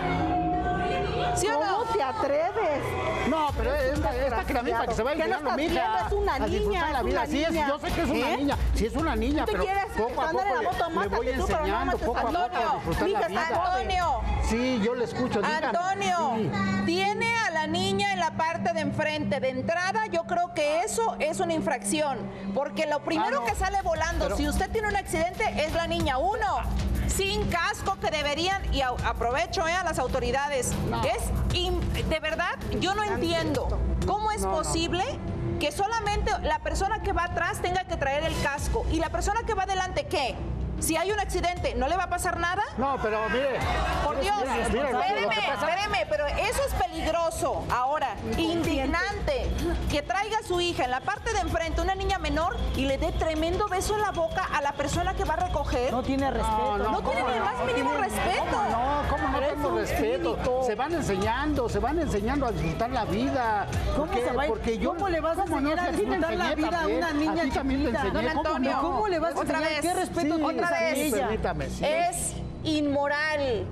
¿Sí o no? ¿Cómo te atreves? No, pero esta, esta que también para que se vaya ¿Qué no mija. Es una a niña, la es vida. una Sí, es, niña. yo sé que es una ¿Eh? niña. Sí, es una niña, Tú te pero quieres poco a en poco la moto, le mátate voy tú, pero no enseñando, mates poco a poco a Antonio. disfrutar la vida. Antonio. Sí, yo le escucho. Antonio, tiene a la niña en la parte de enfrente. De entrada, yo creo que eso es una infracción. Porque lo primero Ah, que sale volando, si usted tiene un accidente, es la niña. Uno, sin casco que deberían, y aprovecho eh, a las autoridades, es de verdad, yo no entiendo cómo es No, no. posible que solamente la persona que va atrás tenga que traer el casco y la persona que va adelante, ¿qué? Si hay un accidente, ¿no le va a pasar nada? No, pero mire. Por Dios, espéreme, espéreme, pero eso es peligroso. Ahora, indignante que traiga a su hija en la parte de enfrente, una niña menor, y le dé tremendo beso en la boca a la persona que va a recoger. No tiene respeto. No, tiene ni el más mínimo respeto. ¿Cómo no? ¿Cómo no tengo respeto? Se van enseñando, se van enseñando a disfrutar la vida. ¿Cómo Porque- se va a- porque yo, cómo le vas a ¿cómo no? enseñar a disfrutar la vida a una niña ti también te chiquita? enseñé, Don ¿cómo Antonio, no? ¿Cómo le vas a Otra enseñar? vez. ¿Qué respeto Otra Permítame, sí. Es inmoral.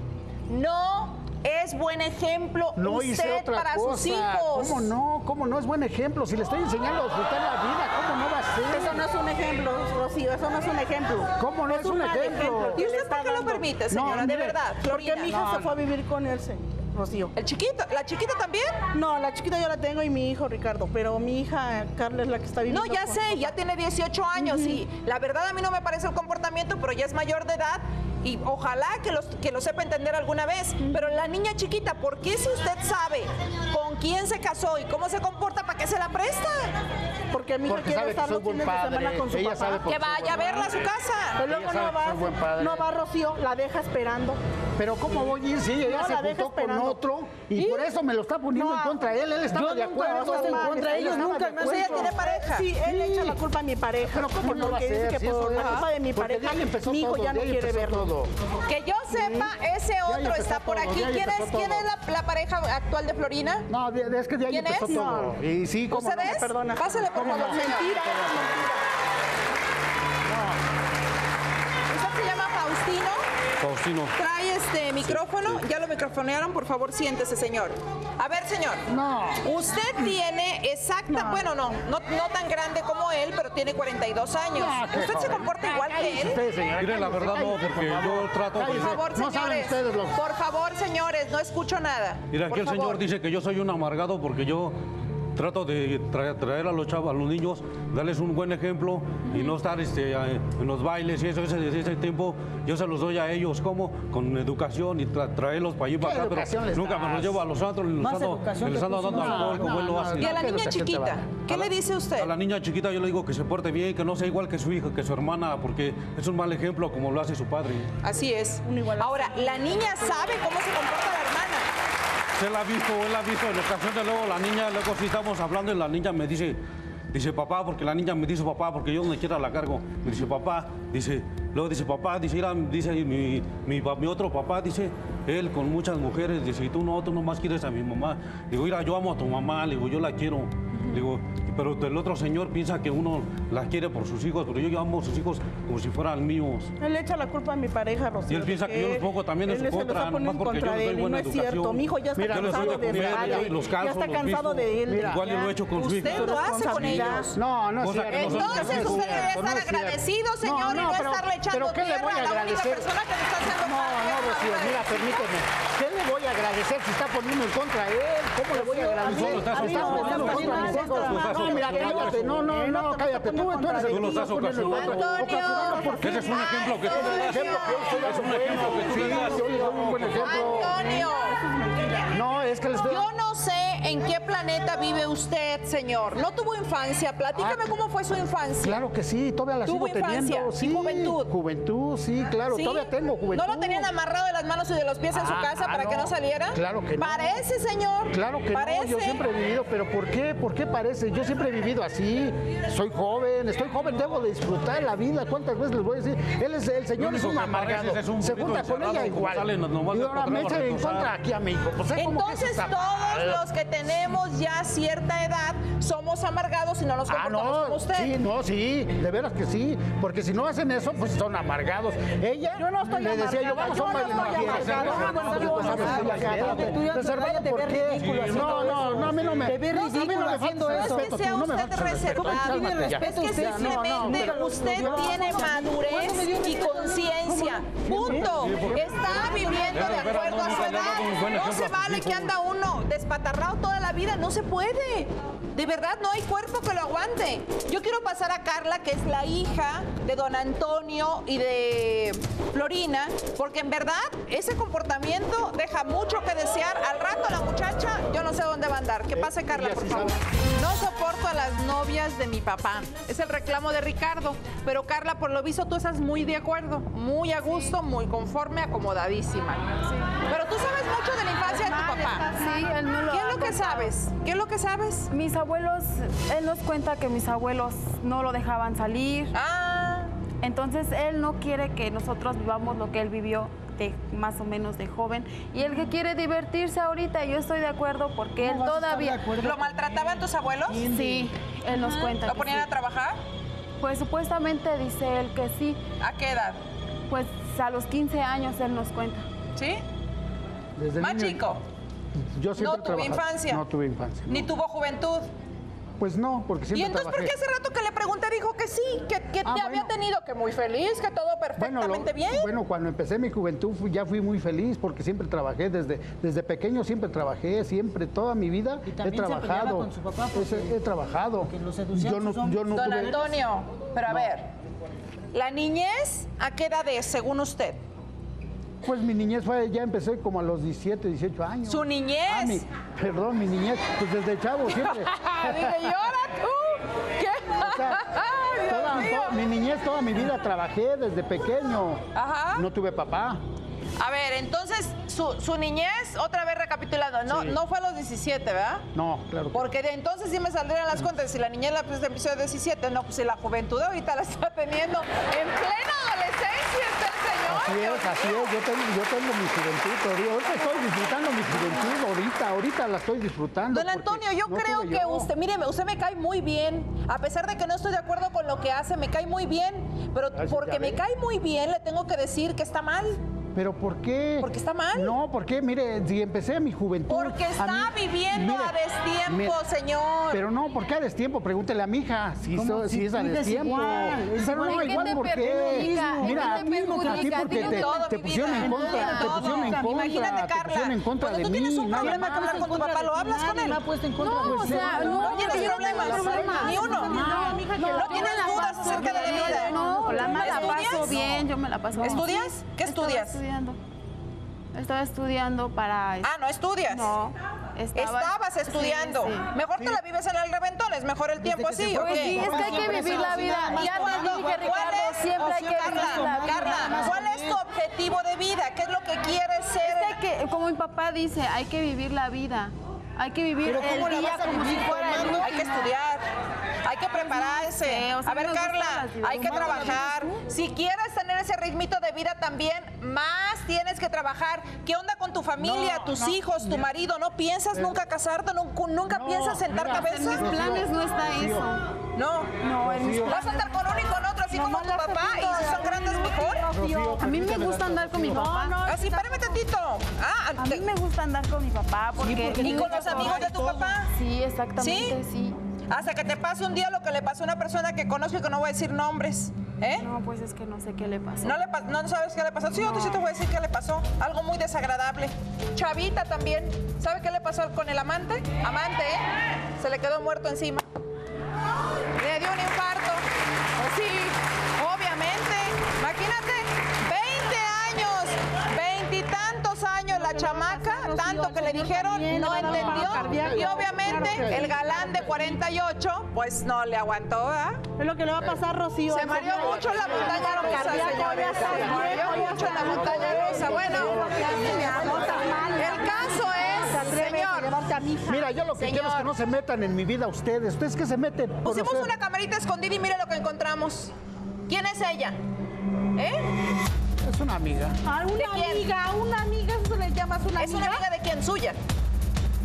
No es buen ejemplo No usted hice otra para cosa. sus hijos. ¿Cómo no? ¿Cómo no es buen ejemplo? Si le estoy enseñando a disfrutar la vida, ¿cómo no va a ser? Eso no es un ejemplo, Rocío, eso no es un ejemplo. ¿Cómo no es un ejemplo? ¿Y usted por qué lo permite, señora? de mire, verdad, Porque mi hija No, se fue a vivir con él, se- Rocío. El chiquito, ¿la chiquita también? No, la chiquita yo la tengo y mi hijo Ricardo, pero mi hija Carla es la que está viviendo. No, ya sé, ya tiene 18 años y la verdad a mí no me parece el comportamiento, pero ya es mayor de edad y ojalá que, los, que lo sepa entender alguna vez. Pero la niña chiquita, ¿por qué si usted sabe con quién se casó y cómo se comporta, para qué se la presta? Porque mi hija Porque quiere que estar los fines de semana con su Ella papá. sabe por Que vaya a verla a su casa. Pero luego no que va, soy buen padre. no va Rocío, la deja esperando. Pero ¿cómo voy a ir si ella No, se juntó con otro y por eso me lo está poniendo No, en contra de él? Él estaba yo de acuerdo. estado en contra ellos, nunca de me O sea, ella tiene pareja. Sí, él le echa la culpa a mi pareja. Pero ¿cómo no Porque va a dice ser? que Si por eso la culpa de mi porque pareja, mi hijo todo, ya no quiere verlo. todo. Que yo sepa, ese otro está por todo, aquí. ¿Quién es, quién es la, la pareja actual de Florina? No, es que de ahí ¿Quién empezó es? todo. Y sí, ¿cómo ¿Usted no? perdona. Pásale, por ¿Cómo favor, no? señor. Mentira, ¿Usted se llama Faustino? Faustino. Trae este micrófono. Ya lo microfonearon. Por favor, siéntese, señor. A ver, señor. No. Usted tiene exacta, bueno, no, no, no tan grande como él, pero tiene 42 años. No, ¿Usted se comporta igual que él? Usted, señora, Mire, la verdad no, porque yo trato de- Por favor, No saben señores. ustedes los... Por favor, señores, no escucho nada. Mira, aquí Por el señor dice que yo soy un amargado porque yo trato de tra- traer a los chavos, a los niños, darles un buen ejemplo y no estar este, en los bailes y eso, ese, ese tiempo yo se los doy a ellos, como Con educación y tra- traerlos para allí para ¿Qué acá, pero nunca me los llevo a los antros, les ando, les ando dando alcohol como no, él lo hace. Y a la ¿Qué niña chiquita? ¿qué le dice usted? A la niña chiquita yo le digo que se porte bien, que no sea igual que su hija, que su hermana, porque es un mal ejemplo como lo hace su padre. Así es. Un igual- Ahora, la niña sabe cómo se comporta la hermana. Él ha visto, él ha visto en ocasiones luego la niña, luego si estamos hablando y la niña me dice, dice papá, porque la niña me dice papá, porque yo donde quiera la cargo, me dice papá, dice, luego dice papá, dice, mira, dice mi, mi, otro papá, dice, él con muchas mujeres, dice, y tú no, tú nomás quieres a mi mamá. Digo, mira, yo amo a tu mamá, le digo, yo la quiero. Digo, pero el otro señor piensa que uno la quiere por sus hijos, pero yo, yo amo a sus hijos como si fueran míos. Él le echa la culpa a mi pareja, Rocío. Y él piensa que yo los pongo también en él su contra, está poniendo nomás porque yo les de doy él, y buena no es cierto. Mi hijo ya está Mira, cansado de los Ya está los cansado de él. Igual yo lo he hecho con su Usted hija. lo hace con ellos. No, no es cierto. no Entonces no es usted debe no estar agradecido, señor, No, y no no, estarle echando pero ¿qué le voy a a la única agradecer? persona que le está haciendo No, no, Rocío, mira, permíteme. ¿Qué le voy a agradecer si está poniendo en contra a él? ¿Cómo le voy a agradecer? Solo estás. No, mira, cállate. No, no, no, cállate. Tú, tú eres el. Ese es un ejemplo que tú le das. Es un que tú le das. Le. Antonio, No, es que les estoy... yo no en qué planeta vive usted, señor. No tuvo infancia. Platícame Ah, cómo fue su infancia. Claro que sí, todavía la ¿Tuvo sigo infancia teniendo. y Sí, juventud? Juventud, sí, claro, ¿Sí? todavía tengo juventud. ¿No lo tenían amarrado de las manos y de los pies en su Ah, casa para no. que no saliera? Claro que no. Parece, señor. Claro que Parece. no, yo siempre he vivido, pero ¿por qué? ¿Por qué parece? Yo siempre he vivido así. Soy joven, estoy joven, debo de disfrutar la vida. ¿Cuántas veces les voy a decir? Él es el señor es un amargado. es un Se junta con ella igual. salen, y ahora me podremos echa en contra aquí a mi hijo. Pues, ¿eh? ¿cómo que eso Entonces todos mal? los que tenemos ya cierta edad, somos amargados y no nos Ah, comportamos como no, usted. sí, no, sí, de veras que sí, porque si no hacen eso, pues son amargados. Ella Yo no estoy le decía yo, vamos yo no estoy no no, no, no, no, no, no, Reservado, ¿por qué? No, no, no, a mí no me... Te no, no ridículo me haciendo eso. respeto, Es que sea no usted reservado. Es que simplemente usted tiene madurez y conciencia. Punto. Está viviendo de acuerdo a su edad. No se vale que anda uno despatarrado toda la vida. No se puede. De verdad, no hay cuerpo que lo aguante. Yo quiero pasar a Carla, que es la hija de don Antonio y de Florina, porque en verdad ese comportamiento deja mucho que desear. Al rato la muchacha, yo no sé dónde va a andar. Que pase Carla, por favor. No soporto a las novias de mi papá. Es el reclamo de Ricardo. Pero Carla, por lo visto, tú estás muy de acuerdo, muy a gusto, muy conforme, acomodadísima. Pero tú sabes mucho de la infancia de tu papá. Sí, él no lo ¿Qué es ha lo que. Sabes? ¿Qué es lo que sabes? Mis abuelos, él nos cuenta que mis abuelos no lo dejaban salir. Ah. Entonces él no quiere que nosotros vivamos lo que él vivió de más o menos de joven. Y el que quiere divertirse ahorita, yo estoy de acuerdo porque él todavía... ¿Lo maltrataban tus abuelos? Sí, él nos cuenta. ¿Lo ponían sí. a trabajar? Pues supuestamente dice él que sí. ¿A qué edad? Pues a los 15 años él nos cuenta. ¿Sí? Desde Más niño, chico. Yo siempre No tuve infancia. No tuve infancia. Ni tuvo juventud. Pues no, porque siempre ¿Y entonces por qué hace rato que le pregunté dijo que sí, que, que Ah, te había tenido, que muy feliz, que todo Bueno, perfectamente lo- bien? bueno, cuando empecé mi juventud fui- ya fui muy feliz porque siempre trabajé, desde, desde pequeño siempre trabajé, siempre, toda mi vida he trabajado. con su papá He- porque- he, trabajado. seducían Yo no, sus hombres. yo no Don tuve- Antonio, pero a ver, la niñez, ¿a qué edad es, según usted? Pues mi niñez fue, ya empecé como a los 17, 18 años. ¿Su niñez? Ah, mi- perdón, mi niñez, pues desde chavo siempre. Dije, ¿y ahora tú? ¿Qué? Toda- mío. to- mi niñez, toda mi vida trabajé desde pequeño. Ajá. No tuve papá. A ver, entonces, su, su niñez, otra vez recapitulando, no, Sí. no fue a los 17, ¿verdad? No, claro. que- Porque de entonces sí me saldrían las cuentas. Si la niñez la pues, empezó de 17, no, pues si la juventud ahorita la está teniendo en plena adolescencia está. Así es, así es. Yo tengo, yo tengo mi juventud todavía. Ahorita estoy disfrutando mi juventud, ahorita, ahorita la estoy disfrutando. Don Antonio, yo no creo que yo. usted, míreme, usted me cae muy bien. A pesar de que no estoy de acuerdo con lo que hace, me cae muy bien. Pero Gracias, porque me cae muy bien, le tengo que decir que está mal. ¿Pero por qué? Porque está mal. No, porque mire, si empecé mi juventud. Porque a está mí- viviendo mire, a destiempo, mire, señor. Pero no, ¿por qué a destiempo? Pregúntele a mi hija si, so- si Si es a destiempo. igual, es Pero igual. no, ¿En qué igual te por qué. Mira, te a ti porque te, todo, te pusieron en contra, te pusieron en contra, Imagínate, te Carla. pusieron en contra Cuando de tú mí. tienes un problema con hablar con tu papá, ¿lo hablas con él? No, o sea, no, tienes problemas, ni uno. No, No tienes dudas acerca de la vida. No, la paso bien, yo me la paso bien. ¿Estudias? ¿Qué estudias? Estudiando. Estaba estudiando para... Ah, ¿no estudias? No. estaba- Estabas estudiando. Sí, sí. Mejor te la vives en el reventón, es mejor el tiempo así, sí, es que hay que vivir la vida. Ya te dije, Ricardo, siempre hay que vivir la Carla, vida. Carla, ¿cuál es tu objetivo de vida? ¿Qué es lo que quieres ser? Es que- como mi papá dice, hay que vivir la vida. Hay que vivir Pero ¿cómo el la día vas a como si vivir fuera el tomando? Hay que estudiar, hay que prepararse. sé, o sea, a ver, me Carla, hay que ¿Tomando la trabajar. Si quieres tener ese ritmito de vida también, más tienes que trabajar. ¿Qué onda con tu familia, No, tus no, hijos, tu mira. marido? ¿No piensas nunca casarte? ¿Nunca, nunca No, piensas sentar mira, cabeza? En mis planes no está eso. No. No, en mis Rocío. ¿Vas a andar con uno y con otro, así como tu papá? ¿Y si son grandes, mejor? A mí me permíteme gusta andar con mi papá. Así, espérame tantito. Ah, A mí me gusta andar con mi papá porque... ¿Y con los amigos de tu papá? Sí, exactamente, sí. Hasta que te pase un día lo que le pasó a una persona que conozco y que no voy a decir nombres. ¿Eh? No, pues es que no sé qué le pasó. ¿No, le pa- ¿No sabes qué le pasó? Sí, yo te- sí te voy a decir qué le pasó. Algo muy desagradable. Chavita también. ¿Sabe qué le pasó con el amante? Amante, ¿eh? Se le quedó muerto encima. Le dio un infarto. Pues sí, obviamente. Imagínate, 20 años, veintitantos años la chamaca, tanto que le dijeron, no entendió. Y obviamente el galán de 48, pues no le aguantó, ¿verdad? Es lo que le va a pasar, Rocío. Se mareó mucho en la montaña rusa, señores. Se mareó mucho en la montaña rusa. Bueno, el caso es, señor. Mira, yo lo que quiero es que no se metan en mi vida ustedes. Ustedes que se meten pusimos una camarita escondida y mire lo que encontramos. ¿Quién es ella? ¿Eh? Es una amiga. A una ¿De quién? amiga, a una amiga, eso le llamas una ¿Es amiga. una amiga de quién? ¿Suya?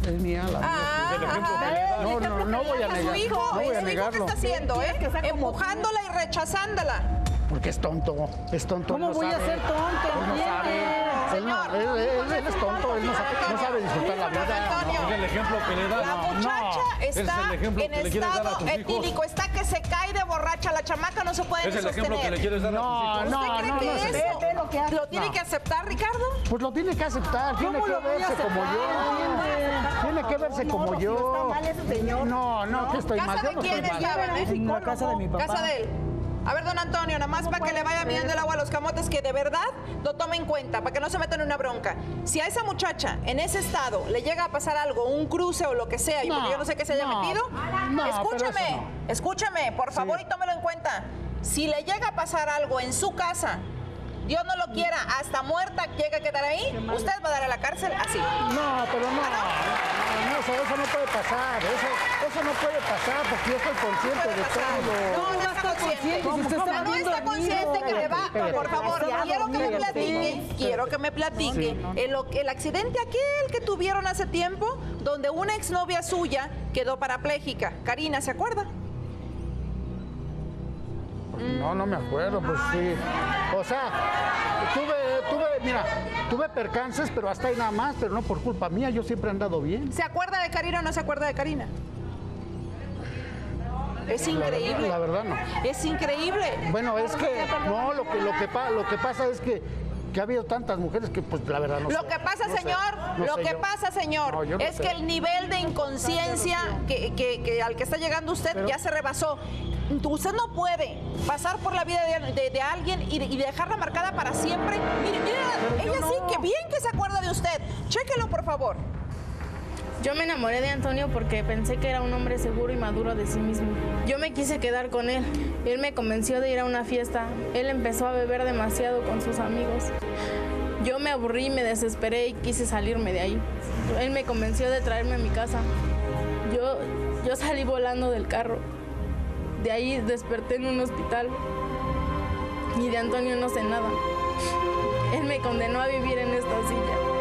Es mía, la mía. Ah, Es ajá. da. No, no, no voy a das su hijo, No voy a ¿Su hijo negarlo. ¿Qué está haciendo, eh? Empujándola y rechazándola. Porque es tonto, es tonto. ¿Cómo no voy a sabe. ser tonto? Él no sabe. Él, no, él, él- él es tonto, él no sabe, no sabe disfrutar la vida. Es el ejemplo que le da. La muchacha Es el está ejemplo en que le quieres dar a estado tus hijos. etílico, está que se cae de borracha, la chamaca no se puede Es ni el ejemplo que sostener. le quieres dar a tus hijos. ¿Usted no, cree no, que no eso Ve, ve lo que hace. lo tiene No. que aceptar, Ricardo? Pues lo tiene que aceptar, tiene ¿Cómo que verse aceptar? como yo. Tiene que verse como yo. está mal ese señor. No, no, que estoy mal. ¿Casa de no quién? En la casa de mi papá. Casa de él. A ver, don Antonio, nada más para que le vaya midiendo el agua a los camotes, que de verdad lo tome en cuenta, para que no se metan en una bronca. Si a esa muchacha en ese estado le llega a pasar algo, un cruce o lo que sea, y No, porque yo no sé qué se haya no, metido, no, escúchame, escúchame, por favor, y tómelo en cuenta. Si le llega a pasar algo en su casa, Dios no lo quiera, hasta muerta llega a quedar ahí, usted va a dar a la cárcel así. No, pero no, no, eso, eso no puede pasar, eso, eso no puede pasar porque yo estoy consciente de todo. No, no está consciente. ¿Cómo, cómo? No, no está consciente que le va. Por favor, quiero que me platique, quiero que me platique ¿no? el, el accidente aquel que tuvieron hace tiempo, donde una exnovia suya quedó parapléjica. Karina, ¿se acuerda? No, no me acuerdo, pues sí. O sea, tuve, tuve, mira, tuve percances, pero hasta ahí nada más, pero no por culpa mía, yo siempre he andado bien. ¿Se acuerda de Karina o no se acuerda de Karina? Es La verdad- increíble. La verdad no. Es increíble. Bueno, es que, no, lo que, lo que, pa- lo que pasa es que, que ha habido tantas mujeres que, pues, la verdad no Lo sé. que pasa, No sé, señor, no lo que yo. pasa, señor, No, es sé. que el nivel de inconsciencia que, que- que al que está llegando usted ya se rebasó. Usted no puede pasar por la vida de, de- de alguien y, de- y dejarla marcada para siempre. Mire, mire, ella sí que bien que se acuerda de usted. Chéquelo, por favor. Yo me enamoré de Antonio porque pensé que era un hombre seguro y maduro de sí mismo. Yo me quise quedar con él. Él me convenció de ir a una fiesta. Él empezó a beber demasiado con sus amigos. Yo me aburrí, me desesperé y quise salirme de ahí. Él me convenció de traerme a mi casa. Yo, yo salí volando del carro. De ahí desperté en un hospital. Y de Antonio no sé nada. Él me condenó a vivir en esta silla.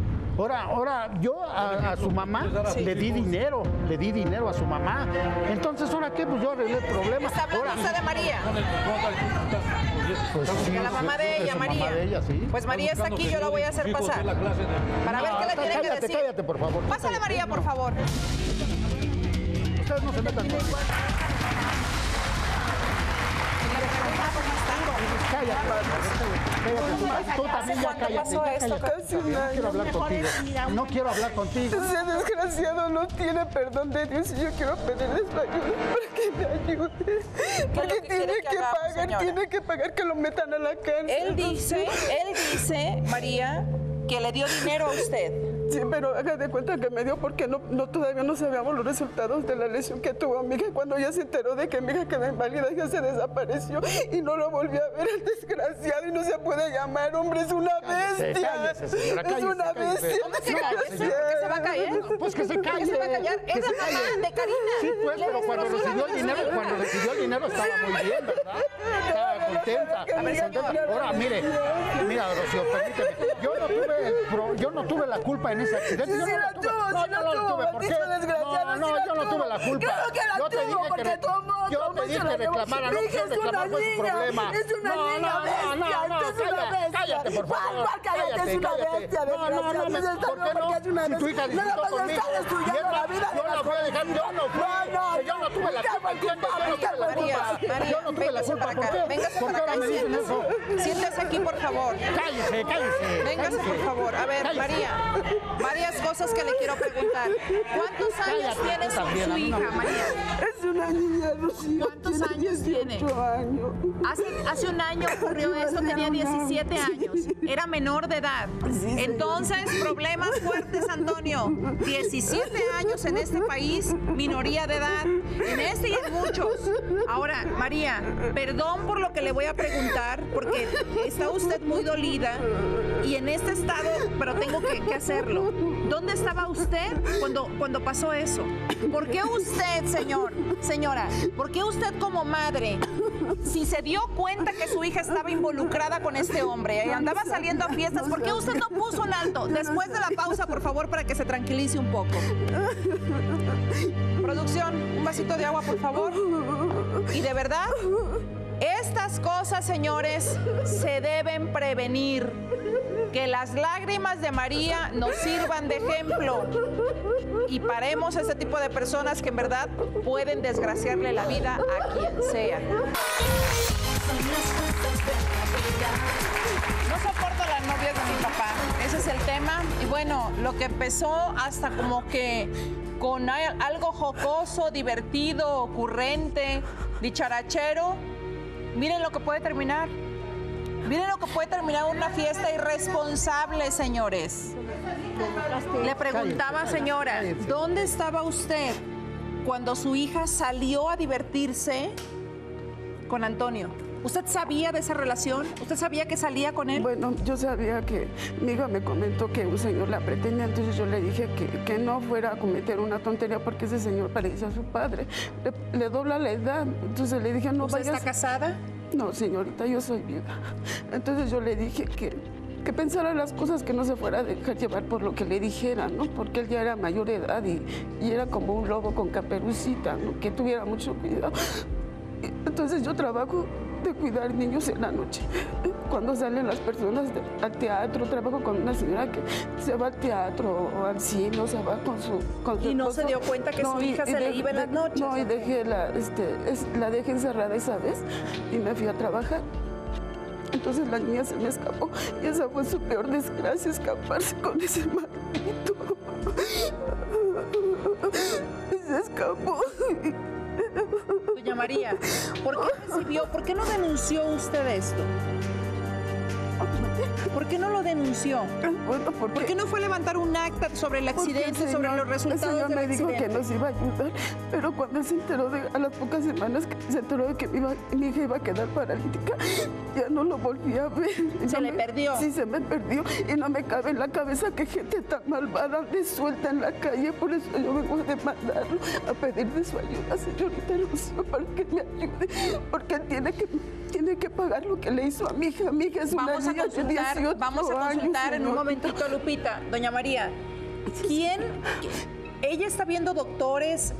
Ahora, ahora yo a, a su mamá le di dinero, le di dinero a su mamá. Entonces, ¿ahora qué? Pues yo arreglé el problema. ¿Está hablando Ahora, usted de María? pues sí, la mamá sí, de ella, su María. mamá de ella, sí. Pues María está aquí, yo la voy a hacer pasar. Para ver qué le tiene que cállate, decir. cállate, por favor. Pásale, María, por favor. Ustedes no se metan conmigo. Cállate, tú, tú también ya cállate. pasó ya esto? cállate. Casi un No quiero hablar contigo. No quiero hablar contigo. Ese desgraciado no tiene perdón de Dios y yo quiero pedirles ayuda para que me ayude. Porque tiene que que hagamos, pagar, señora? tiene que pagar que lo metan a la cárcel. Él dice, él dice, María, que le dio dinero a usted. Sí, pero haga de cuenta que me dio porque no, no todavía no sabíamos los resultados de la lesión que tuvo mi hija. Cuando ya se enteró de que mi hija quedó inválida, ya se desapareció y no lo volví a ver el desgraciado y no se puede llamar, hombre, es una Cállese, bestia. cállese, señora, es cállese, una cállese. bestia. ¿Cómo que No, cállese? señora. ¿Por qué se va a caer? Pues que se ¿Por qué calle. se va a callar? que Es se la mamá calle. de Karina. Sí, pues, Le pero cuando recibió el dinero, cuando recibió el dinero estaba muy bien, ¿verdad? Estaba contenta. A ver, señor. Ahora, mire, mira, Rocío, permíteme. Yo no tuve, el pro- yo no tuve la culpa en ese accidente. Sí, yo sí no la lo tuvo, no, sí la no lo tuvo, tuve. ¿Por qué? maldito desgraciado, No, no, la yo no tuve la culpa. Claro que la yo te tuvo, porque tomó, yo te y dije la que reclamara, no quiero es una reclamar, fue su niña, problema. es una No, niña no, no, bestia, no, no, esta es una cállate, bestia. cállate, por favor. ¿Cuál, cuál cállate? Es una bestia, No, no, no, desgraciado. Esta ¿por no, qué no? Si tu hija disfrutó conmigo. destruyendo Y es la vida de no voy a dejar, yo no fui, No, no, yo no tuve la culpa, ¿entiendes? Yo no tuve la culpa. Yo no tuve la véngase culpa, para ¿por acá, eso? Siéntese aquí, por favor. Cállese, cállese. Véngase, por favor. A ver. María, varias cosas que le quiero preguntar. ¿Cuántos años Cállate, tiene tú su, no hija, María? Es una niña, Rocío. ¿Cuántos años tiene? 18 años. Hace, hace un año ocurrió esto, tenía 17 años, era menor de edad. Entonces, problemas fuertes, Antonio. 17 años en este país, minoría de edad, en este y en muchos. Ahora, María, perdón por lo que le voy a preguntar, porque está usted muy dolida y en este estado, pero tengo que, que ¿Dónde estaba usted cuando, cuando pasó eso? ¿Por qué usted, señor, señora, por qué usted como madre, si se dio cuenta que su hija estaba involucrada con este hombre y andaba saliendo a fiestas, ¿por qué usted no puso un alto? Después de la pausa, por favor, para que se tranquilice un poco. Producción, un vasito de agua, por favor. Y de verdad, estas cosas, señores, se deben prevenir. Que las lágrimas de María nos sirvan de ejemplo y paremos a este tipo de personas que en verdad pueden desgraciarle la vida a quien sea. No soporto las novias de mi papá, ese es el tema. Y bueno, lo que empezó hasta como que con algo jocoso, divertido, ocurrente, dicharachero, miren lo que puede terminar. Miren lo que puede terminar una fiesta irresponsable, señores. Le preguntaba, señora, ¿dónde estaba usted cuando su hija salió a divertirse con Antonio? ¿Usted sabía de esa relación? ¿Usted sabía que salía con él? Bueno, yo sabía que mi hija me comentó que un señor la pretendía, entonces yo le dije que, que no fuera a cometer una tontería porque ese señor parecía a su padre. Le, le dobla la edad, entonces le dije no ¿Usted vayas. está casada? No, señorita, yo soy viuda. Entonces yo le dije que, que pensara las cosas, que no se fuera a dejar llevar por lo que le dijera, ¿no? Porque él ya era mayor edad y, y era como un lobo con caperucita, ¿no? Que tuviera mucho cuidado. Entonces yo trabajo de cuidar niños en la noche. Cuando salen las personas de- al teatro, trabajo con una señora que se va al teatro o al cine, o se va con su... Con su ¿Y no esposo. se dio cuenta que su hija se le iba en las noches, No, y dejé la, este, es- la dejé encerrada esa vez y me fui a trabajar. Entonces la niña se me escapó y esa fue su peor desgracia, escaparse con ese maldito. Y se escapó. María, ¿por qué recibió, por qué no denunció usted esto? ¿Por qué no lo denunció? Bueno, ¿Por qué no fue a levantar un acta sobre el accidente, sobre los resultados El señor me dijo que nos iba a ayudar, pero cuando él se enteró de, a las pocas semanas que se enteró de que mi, iba- mi hija iba a quedar paralítica, ya no lo volví a ver. ¿Se no le me- perdió? Sí, se me perdió y no me cabe en la cabeza que gente tan malvada ande suelta en la calle, por eso yo vengo a demandarlo, a pedirle su ayuda, señorita Rocío, para que me ayude, porque tiene que, tiene que pagar lo que le hizo a mi hija. Mi hija es una Vamos a niña consultar, 18 vamos a consultar en un momentito, Lupita. Doña María, ¿quién? Ella está viendo doctores.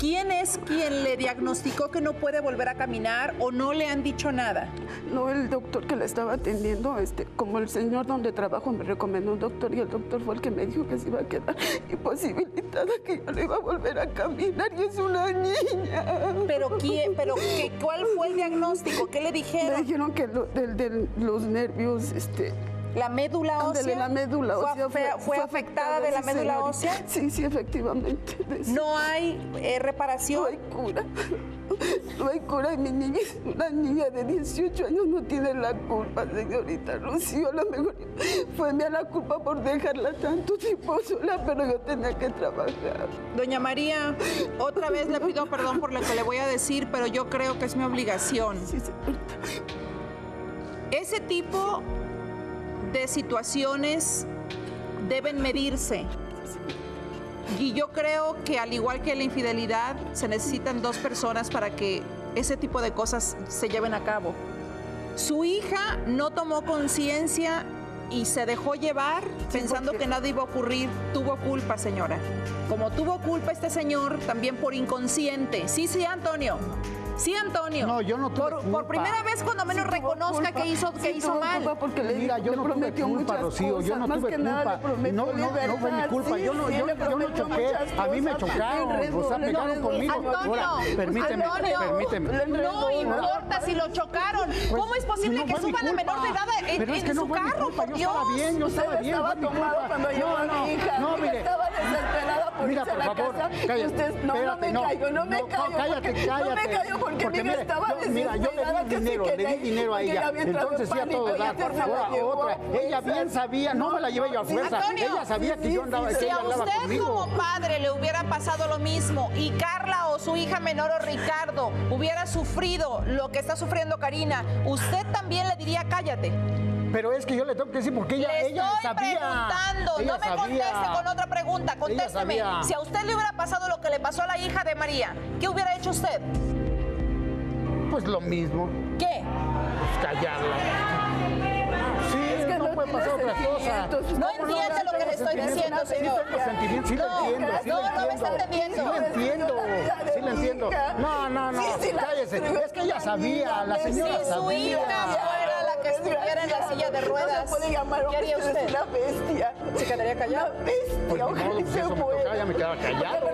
¿Quién es quien le diagnosticó que no puede volver a caminar o no le han dicho nada? No, el doctor que la estaba atendiendo, este, como el señor donde trabajo me recomendó un doctor y el doctor fue el que me dijo que se iba a quedar imposibilitada, que ya no iba a volver a caminar y es una niña. ¿Pero quién? ¿Pero qué, cuál fue el diagnóstico? ¿Qué le dijeron? Me dijeron que lo- del- del- los nervios, este... ¿La médula Ándale, ósea? la médula ¿Fue ósea. fue afectada de la sí, médula señorita. ósea? Sí, sí, efectivamente. ¿No hay eh, reparación? No hay cura. No hay cura y mi niña una niña de 18 años, no tiene la culpa, señorita Rocío. A lo mejor fue mía la culpa por dejarla tanto tiempo sola, pero yo tenía que trabajar. Doña María, otra vez le pido perdón por lo que le voy a decir, pero yo creo que es mi obligación. Ese tipo de situaciones deben medirse. Y yo creo que al igual que la infidelidad, se necesitan dos personas para que ese tipo de cosas se lleven a cabo. Su hija no tomó conciencia y se dejó llevar pensando que nada iba a ocurrir. Tuvo culpa, señora. Como tuvo culpa este señor, también por inconsciente. Sí, sí, Antonio. Sí, Antonio. No, yo no tuve por, culpa. por primera vez cuando menos Sí reconozca culpa, que hizo, que sí hizo mal. culpa porque le Mira, yo le no tuve prometió culpa, muchas Rocío, yo no tuve que nada le culpa. No, no, no fue mi culpa. sí, Yo no, sí, yo, le yo no choqué. A mí me chocaron. enredó, O sea, pegaron conmigo. Antonio, Ahora, permíteme, Antonio, permíteme. No importa si lo chocaron. ¿Cómo es posible no que suban a menor de culpa. edad en, en su carro? culpa, Por yo estaba Dios. bien, yo estaba bien, estaba tomado culpa. cuando No, a mi hija. no, mire. estaba desesperada por Mira, irse a por la favor, casa. cállate, Usted, no, no me callo, no me no, callo. cállate, porque, No me cállate. Porque, Porque mi hija mire, estaba yo- mira, yo le di sí dinero, le di dinero a ella. Entonces sí a todo dar. Ahora otra, a ella bien sabía, no me la llevé yo a fuerza. Antonio, Ella sabía que yo andaba, que Si ella a andaba usted como padre le hubiera pasado lo mismo y Carla o su hija menor o Ricardo hubiera sufrido lo que está sufriendo Karina, usted también le diría cállate. Pero es que yo le tengo que decir porque ella, le ella estoy sabía. preguntando, Ella no me sabía. conteste con otra pregunta, contésteme. Si a usted le hubiera pasado lo que le pasó a la hija de María, ¿qué hubiera hecho usted? Pues lo mismo, ¿Qué? pues callarla. Sí, que no, no puede pasar otra cosa. No ¿Cómo entiende lo que le estoy diciendo, señor. Sí lo entiendo, sí no, no me está entendiendo. Sí lo entiendo, sí lo entiendo. No, no, no, cállese. Es que ella sabía, la señora sabía. Que estuviera en la silla de No ruedas, se puede llamar ¿qué haría usted? usted? Es una bestia. ¿Se quedaría callado? Una bestia. Pues ojalá pues se eso me fuera. tocaba, ya me quedaba callado.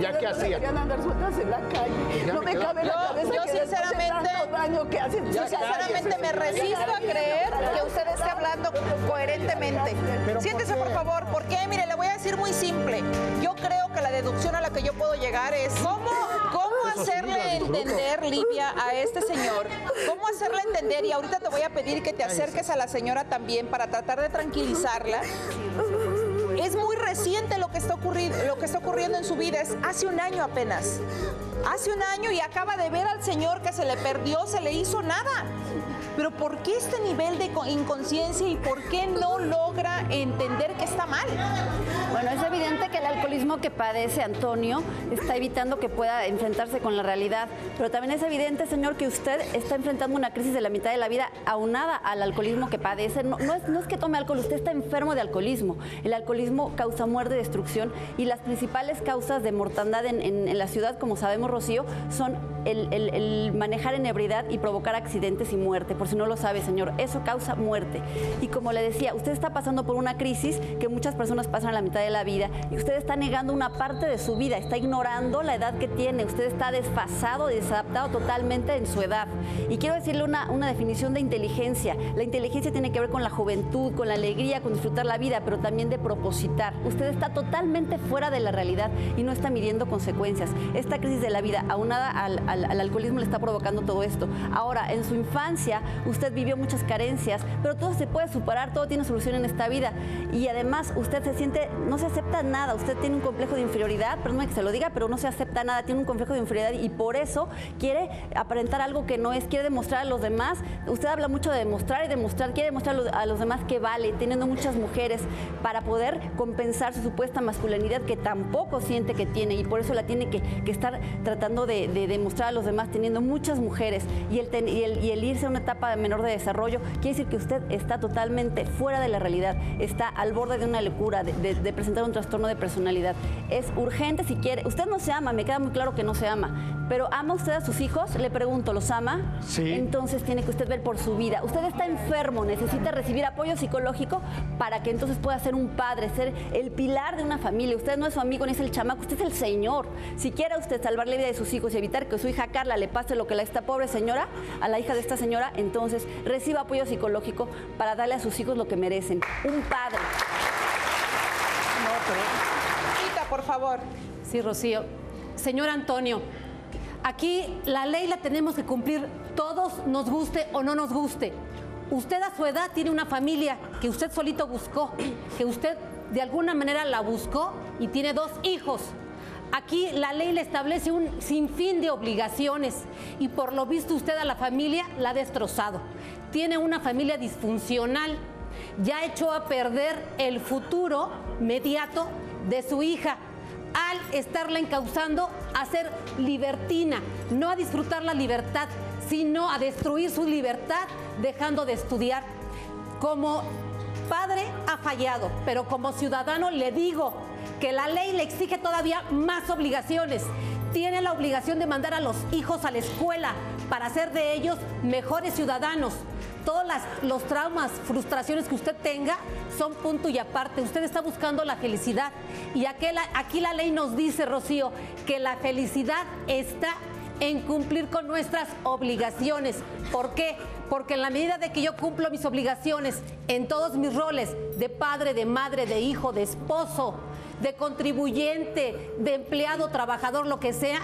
¿Ya qué hacía? Querían andar sueltas en la calle. ya no me cabe en la cabeza yo que sinceramente- tanto daño que hacen. Yo sinceramente me resisto a creer que usted esté hablando coherentemente. ¿Pero Siéntese por por qué? favor, porque mire, le voy a decir muy simple. Yo creo que la deducción a la que yo puedo llegar es cómo, cómo hacerle entender, Livia, a este señor, cómo hacerle entender, y ahorita te voy a pedir que te acerques a la señora también para tratar de tranquilizarla. Es muy reciente lo que está ocurriendo, lo que está ocurriendo en su vida, es hace un año apenas. Hace un año y acaba de ver al señor que se le perdió, se le hizo nada. Pero ¿por qué este nivel de co- inconsciencia y por qué no logra entender que está mal? Bueno, es evidente que el alcoholismo que padece Antonio está evitando que pueda enfrentarse con la realidad, pero también es evidente, señor, que usted está enfrentando una crisis de la mitad de la vida aunada al alcoholismo que padece. No, no es, no es que tome alcohol, usted está enfermo de alcoholismo. El alcoholismo causa muerte, destrucción y las principales causas de mortandad en, en- en la ciudad, como sabemos, Rocío, son el, el- el manejar ebriedad y provocar accidentes y muerte. Por si no lo sabe, señor, eso causa muerte. Y como le decía, usted está pasando por una crisis que muchas personas pasan a la mitad de la vida y usted está negando una parte de su vida, está ignorando la edad que tiene, usted está desfasado, desadaptado totalmente en su edad. Y quiero decirle una, una definición de inteligencia. La inteligencia tiene que ver con la juventud, con la alegría, con disfrutar la vida, pero también de Usted está totalmente fuera de la realidad y no está midiendo consecuencias. Esta crisis de la vida, aunada al, al- al alcoholismo, le está provocando todo esto. Ahora, en su infancia, usted vivió muchas carencias, pero todo se puede superar, todo tiene solución en esta vida. Y además, usted se siente, no se acepta nada, usted tiene un complejo de inferioridad, perdón que se lo diga, pero no se acepta nada, tiene un complejo de inferioridad y por eso quiere aparentar algo que no es, quiere demostrar a los demás. Usted habla mucho de demostrar y demostrar, quiere demostrar a los demás que vale, teniendo muchas mujeres para poder compensar su supuesta masculinidad que tampoco siente que tiene y por eso la tiene que, que estar tratando de, de demostrar a los demás teniendo muchas mujeres y el, ten- y, el, y el irse a una etapa menor de desarrollo quiere decir que usted está totalmente fuera de la realidad, está al borde de una locura, de, de- de presentar un trastorno de personalidad. Es urgente si quiere, usted no se ama, me queda muy claro que no se ama, pero ¿ama usted a sus hijos? Le pregunto, ¿los ama? Sí. Entonces tiene que usted ver por su vida. Usted está enfermo, necesita recibir apoyo psicológico para que entonces pueda ser un padre, ser el pilar de una familia. Usted no es su amigo ni es el chamaco, usted es el señor. Si quiere usted salvar la vida de sus hijos y evitar que su hija Carla le pase lo que a esta pobre señora, a la hija de esta señora, entonces reciba apoyo psicológico para darle a sus hijos lo que merecen. Un padre. Por favor. Sí, Rocío. Señor Antonio, aquí la ley la tenemos que cumplir todos, nos guste o no nos guste. Usted a su edad tiene una familia que usted solito buscó, que usted de alguna manera la buscó y tiene dos hijos. Aquí la ley le establece un sinfín de obligaciones y por lo visto usted a la familia la ha destrozado. Tiene una familia disfuncional, ya echó a perder el futuro mediato de su hija al estarla encauzando a ser libertina, no a disfrutar la libertad, sino a destruir su libertad dejando de estudiar. Como padre ha fallado, pero como ciudadano le digo que la ley le exige todavía más obligaciones. tiene la obligación de mandar a los hijos a la escuela para hacer de ellos mejores ciudadanos. Todos los traumas, frustraciones que usted tenga son punto y aparte. Usted está buscando la felicidad. Y aquí la ley nos dice, Rocío, que la felicidad está en cumplir con nuestras obligaciones. ¿Por qué? Porque en la medida de que yo cumplo mis obligaciones en todos mis roles de padre, de madre, de hijo, de esposo, de contribuyente, de empleado, trabajador, lo que sea,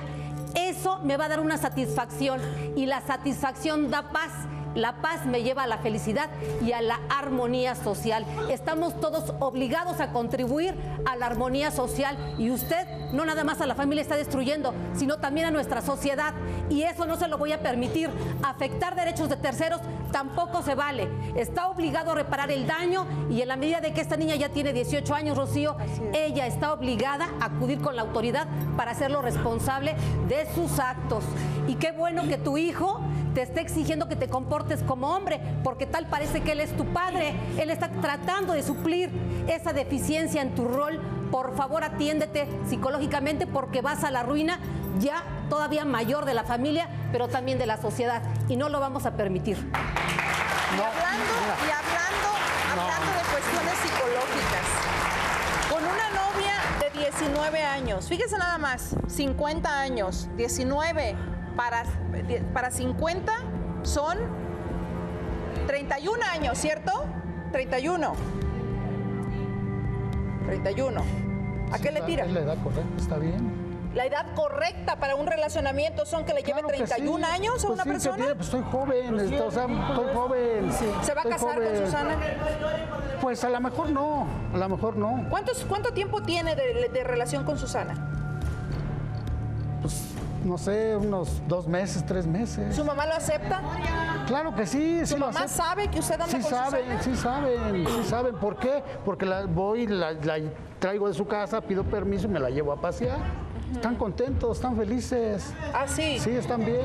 eso me va a dar una satisfacción y la satisfacción da paz. La paz me lleva a la felicidad y a la armonía social. Estamos todos obligados a contribuir a la armonía social y usted no nada más a la familia está destruyendo, sino también a nuestra sociedad y eso no se lo voy a permitir. Afectar derechos de terceros tampoco se vale. Está obligado a reparar el daño y en la medida de que esta niña ya tiene 18 años, Rocío, ella está obligada a acudir con la autoridad para hacerlo responsable de sus actos. Y qué bueno que tu hijo te está exigiendo que te comportes como hombre, porque tal parece que él es tu padre. Él está tratando de suplir esa deficiencia en tu rol. Por favor, atiéndete psicológicamente porque vas a la ruina ya todavía mayor de la familia, pero también de la sociedad. Y no lo vamos a permitir. Y hablando, y hablando, hablando de cuestiones psicológicas, con una novia de 19 años, fíjese nada más, 50 años, 19 para, para 50 son 31 años, ¿cierto? 31. 31. ¿A qué le tira? Es la edad correcta, está bien. La edad correcta para un relacionamiento son que le lleve Claro que 31 sí. años a Pues una sí, que persona. tiene, pues estoy joven, esto, o sea, estoy joven. ¿Se va a casar con. Susana? Pues a lo mejor no, a lo mejor no. ¿Cuántos, ¿Cuánto tiempo tiene de, de relación con Susana? Pues no sé, unos dos meses, tres meses. ¿Su mamá lo acepta? Claro que sí, sí ¿Su lo mamá sabe que usted anda Sí con saben, Susana? sí saben, sí saben. ¿Por qué? Porque la voy, la, la traigo de su casa, pido permiso y me la llevo a pasear. Están contentos, están felices. ¿Ah, sí? Sí, están bien.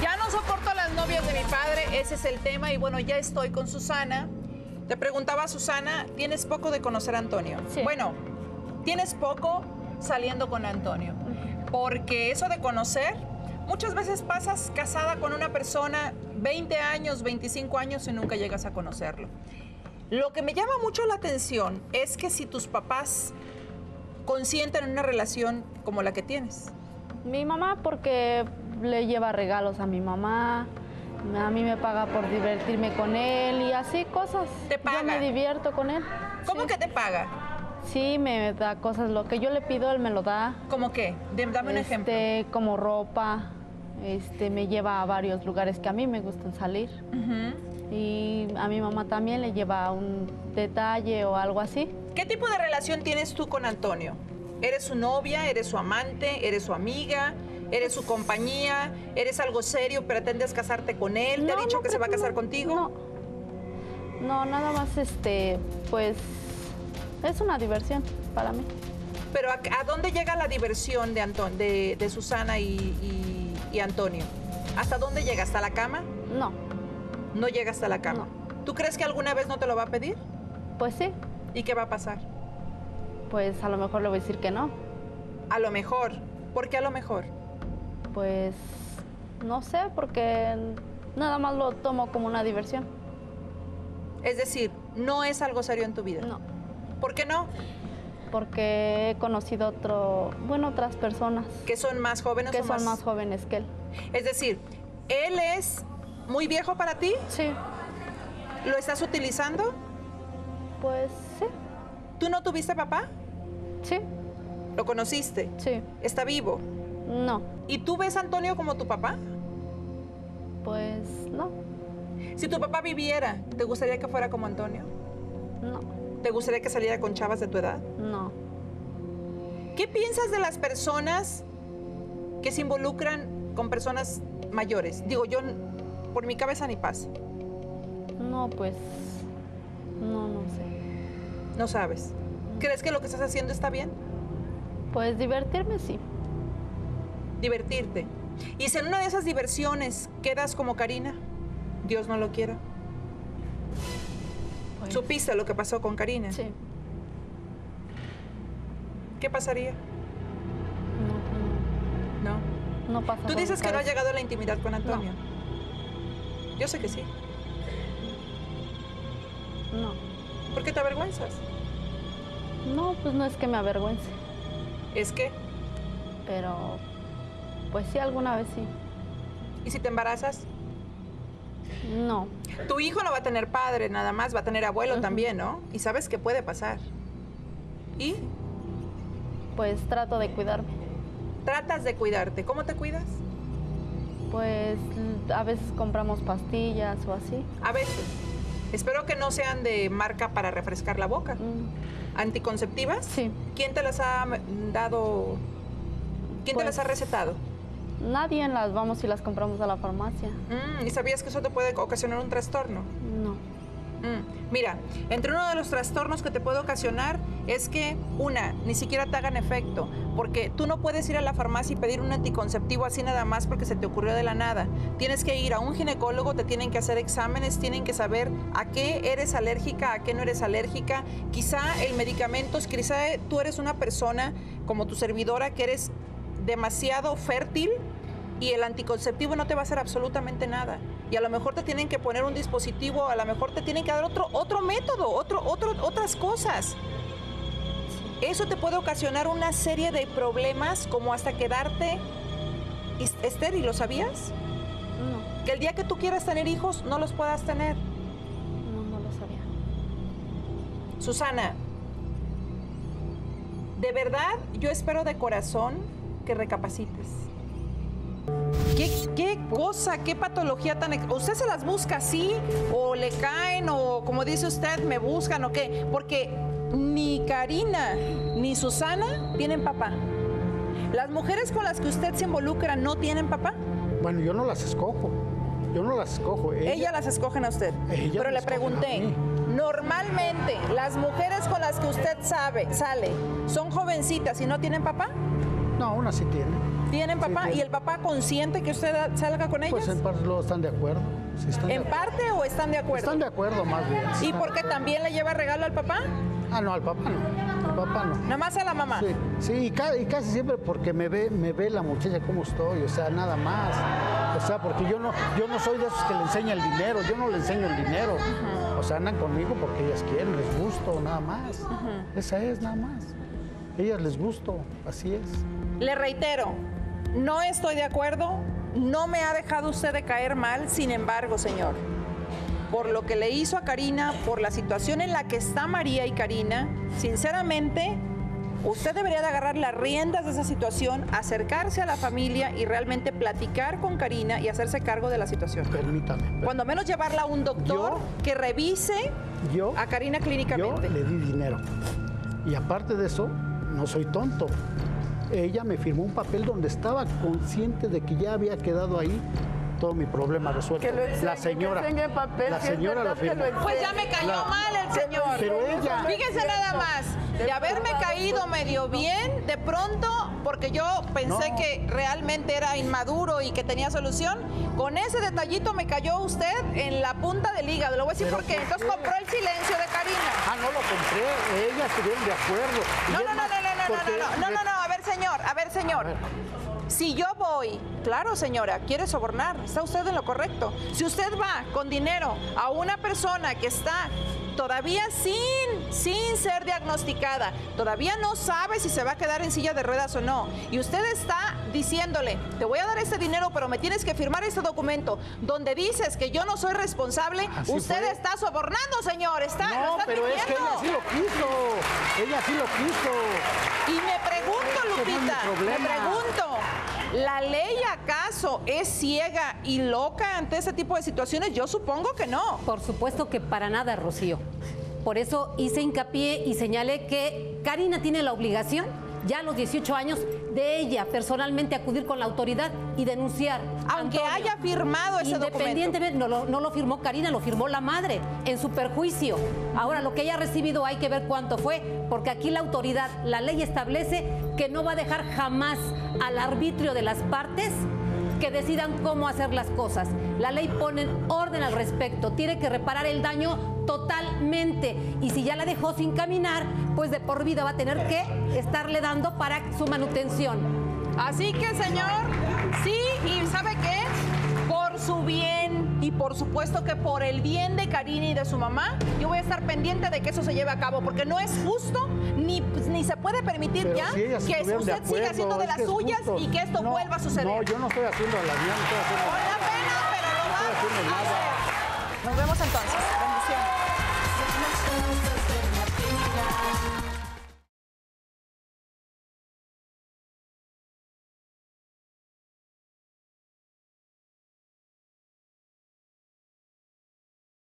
Ya no soporto a las novias de mi padre, ese es el tema y bueno, ya estoy con Susana. Te preguntaba Susana, tienes poco de conocer a Antonio. Bueno, tienes poco saliendo con Antonio. Porque eso de conocer, muchas veces pasas casada con una persona 20 años, 25 años y nunca llegas a conocerlo. Lo que me llama mucho la atención es que si tus papás consienten en una relación como la que tienes. Mi mamá porque le lleva regalos a mi mamá, a mí me paga por divertirme con él y así cosas. ¿Te paga? Yo me divierto con él. ¿Cómo que te paga? Sí, me da cosas, lo que yo le pido él me lo da. ¿Cómo qué? De- Dame un ejemplo. Este, como ropa, este, me lleva a varios lugares que a mí me gustan salir. Y a mi mamá también le lleva un detalle o algo así. ¿Qué tipo de relación tienes tú con Antonio? ¿Eres su novia? ¿Eres su amante? ¿Eres su amiga? ¿Eres su compañía? ¿Eres algo serio? ¿Pretendes casarte con él? ¿Te ha No, dicho no que se va a casar contigo? No, nada más este, pues es una diversión para mí. Pero ¿a, a dónde llega la diversión de, Anton, de, de Susana y, y- y Antonio? ¿Hasta dónde llega? ¿Hasta la cama? No. No llega hasta la cama. ¿Tú crees que alguna vez no te lo va a pedir? Pues sí. ¿Y qué va a pasar? Pues a lo mejor le voy a decir que no. A lo mejor. ¿Por qué a lo mejor? Pues no sé, porque nada más lo tomo como una diversión. Es decir, no es algo serio en tu vida. No. ¿Por qué no? Porque he conocido otro, bueno, otras personas ¿Que son más jóvenes que o son más jóvenes que él. Es decir, ¿él es muy viejo para ti? Sí. ¿Lo estás utilizando? Pues sí. ¿Tú no tuviste papá? Sí. ¿Lo conociste? Sí. ¿Está vivo? No. ¿Y tú ves a Antonio como tu papá? Pues no. Si tu papá viviera, ¿te gustaría que fuera como Antonio? No. ¿Te gustaría que saliera con chavas de tu edad? No. ¿Qué piensas de las personas que se involucran con personas mayores? Digo, yo por mi cabeza ni pasa. No, pues no, no sé. No sabes. ¿Crees que lo que estás haciendo está bien? Pues divertirme sí. Divertirte. Y si en una de esas diversiones quedas como Karina, Dios no lo quiera. ¿Supiste lo que pasó con Karina? Sí. ¿qué pasaría? No. No pasa Tú dices que no ha llegado a la intimidad con Antonio. Yo sé que sí. No. ¿Por qué te avergüenzas? No, pues no es que me avergüence. ¿Es que? Pero, pues sí, alguna vez sí. ¿Y si te embarazas? No. Tu hijo no va a tener padre nada más, va a tener abuelo también, ¿no? Y sabes que puede pasar. ¿Y? Pues trato de cuidarme. Tratas de cuidarte. ¿Cómo te cuidas? Pues a veces compramos pastillas o así. A veces. Espero que no sean de marca para refrescar la boca. ¿Anticonceptivas? Sí. ¿Quién te las ha mm, dado? ¿Quién te las ha Pues- recetado? Nadie las vamos y las compramos a la farmacia. Mm, ¿Y sabías que eso te puede ocasionar un trastorno? No. Mm, Mira, entre uno de los trastornos que te puede ocasionar es que, una, ni siquiera te hagan efecto, porque tú no puedes ir a la farmacia y pedir un anticonceptivo así nada más porque se te ocurrió de la nada. Tienes que ir a un ginecólogo, te tienen que hacer exámenes, tienen que saber a qué eres alérgica, a qué no eres alérgica. Quizá el medicamento, quizá tú eres una persona como tu servidora que eres demasiado fértil y el anticonceptivo no te va a hacer absolutamente nada. Y a lo mejor te tienen que poner un dispositivo, a lo mejor te tienen que dar otro, otro método, otro, otro, otras cosas. Eso te puede ocasionar una serie de problemas como hasta quedarte estéril, ¿lo sabías? No. Que el día que tú quieras tener hijos no los puedas tener. No, no lo sabía. Susana, de verdad yo espero de corazón que recapacites. ¿Qué, qué cosa, qué patología tan... ¿Usted se las busca así? ¿O le caen? ¿O como dice usted, me buscan o qué? Porque ni Karina ni Susana tienen papá. ¿Las mujeres con las que usted se involucra no tienen papá? Bueno, yo no las escojo. Yo no las escojo. Ella, las escogen a usted. Pero le pregunté, normalmente las mujeres con las que usted sabe, sale, son jovencitas y no tienen papá? No, una sí tiene. ¿Tienen papá? tiene. ¿Y el papá consiente que usted salga con ellas? Pues en parte luego están de acuerdo. Sí, están de ¿En acuerdo. parte o están de acuerdo? Están de acuerdo más bien. ¿Y por qué también le lleva regalo al papá? Ah, no, al papá no. Al papá no. Nada más a la mamá. Sí, sí y, ca- y casi siempre porque me ve, me ve la muchacha cómo estoy, o sea, nada más. O sea, porque yo no, yo no soy de esos que le enseña el dinero, yo no le enseño el dinero. O sea, andan conmigo porque ellas quieren, les gusto, nada más. Esa es, nada más. Ellas les gusto, así es. Le reitero, no estoy de acuerdo, no me ha dejado usted de caer mal, sin embargo, señor, por lo que le hizo a Karina, por la situación en la que está María y Karina, sinceramente, usted debería de agarrar las riendas de esa situación, acercarse a la familia y realmente platicar con Karina y hacerse cargo de la situación. Permítame. Cuando menos llevarla a un doctor que revise Yo, a Karina yo clínicamente. le di dinero. Y aparte de eso, no soy tonto. Ella me firmó un papel donde estaba consciente de que ya había quedado ahí todo mi problema resuelto. Que lo enseñe, la señora, que enseñe papel, la si señora lo firmó. Pues ya me cayó La- mal el señor. Pero ella- Fíjese nada más, de haberme caído medio bien, de pronto, porque yo pensé No. que realmente era inmaduro y que tenía solución, con ese detallito me cayó usted en la punta del hígado. Lo voy a decir ¿Pero porque por entonces compró el silencio de Karina. Ah, no lo compré, ellas estuvieron de acuerdo. No, no, no, no, no, porque no, no, no, no, no, a ver, señor, a ver, señor. Si yo voy, claro, señora, quiere sobornar, está usted en lo correcto. Si usted va con dinero a una persona que está todavía sin, sin ser diagnosticada, todavía no sabe si se va a quedar en silla de ruedas o no, y usted está diciéndole, te voy a dar este dinero, pero me tienes que firmar este documento donde dices que yo no soy responsable, Así usted fue. está sobornando, señor, está, lo No, está pero es que ella sí lo quiso. Ella sí lo quiso. Y me pregunto, Lupita, me pregunto, ¿la ley acaso es ciega y loca ante ese tipo de situaciones? Yo supongo que no. Por supuesto que para nada, Rocío. Por eso hice hincapié y señalé que Karina tiene la obligación, ya a los 18 años, de ella personalmente acudir con la autoridad y denunciar. Aunque Antonio. haya firmado ese documento. Independientemente, no lo, no lo firmó Karina, lo firmó la madre en su perjuicio. Ahora, lo que ella ha recibido hay que ver cuánto fue, porque aquí la autoridad, la ley establece que no va a dejar jamás al arbitrio de las partes que decidan cómo hacer las cosas. La ley pone orden al respecto, tiene que reparar el daño totalmente. Y si ya la dejó sin caminar, pues de por vida va a tener que estarle dando para su manutención. Así que, señor, sí, y ¿sabe qué? Su bien y por supuesto que por el bien de Karina y de su mamá, yo voy a estar pendiente de que eso se lleve a cabo, porque no es justo ni, ni se puede permitir Pero ya si que de usted siga haciendo de las suyas justo. y que esto No, vuelva a suceder. No, yo no estoy haciendo las mías, no estoy haciendo Con la pena, pero lo no a hacer. Nos vemos entonces.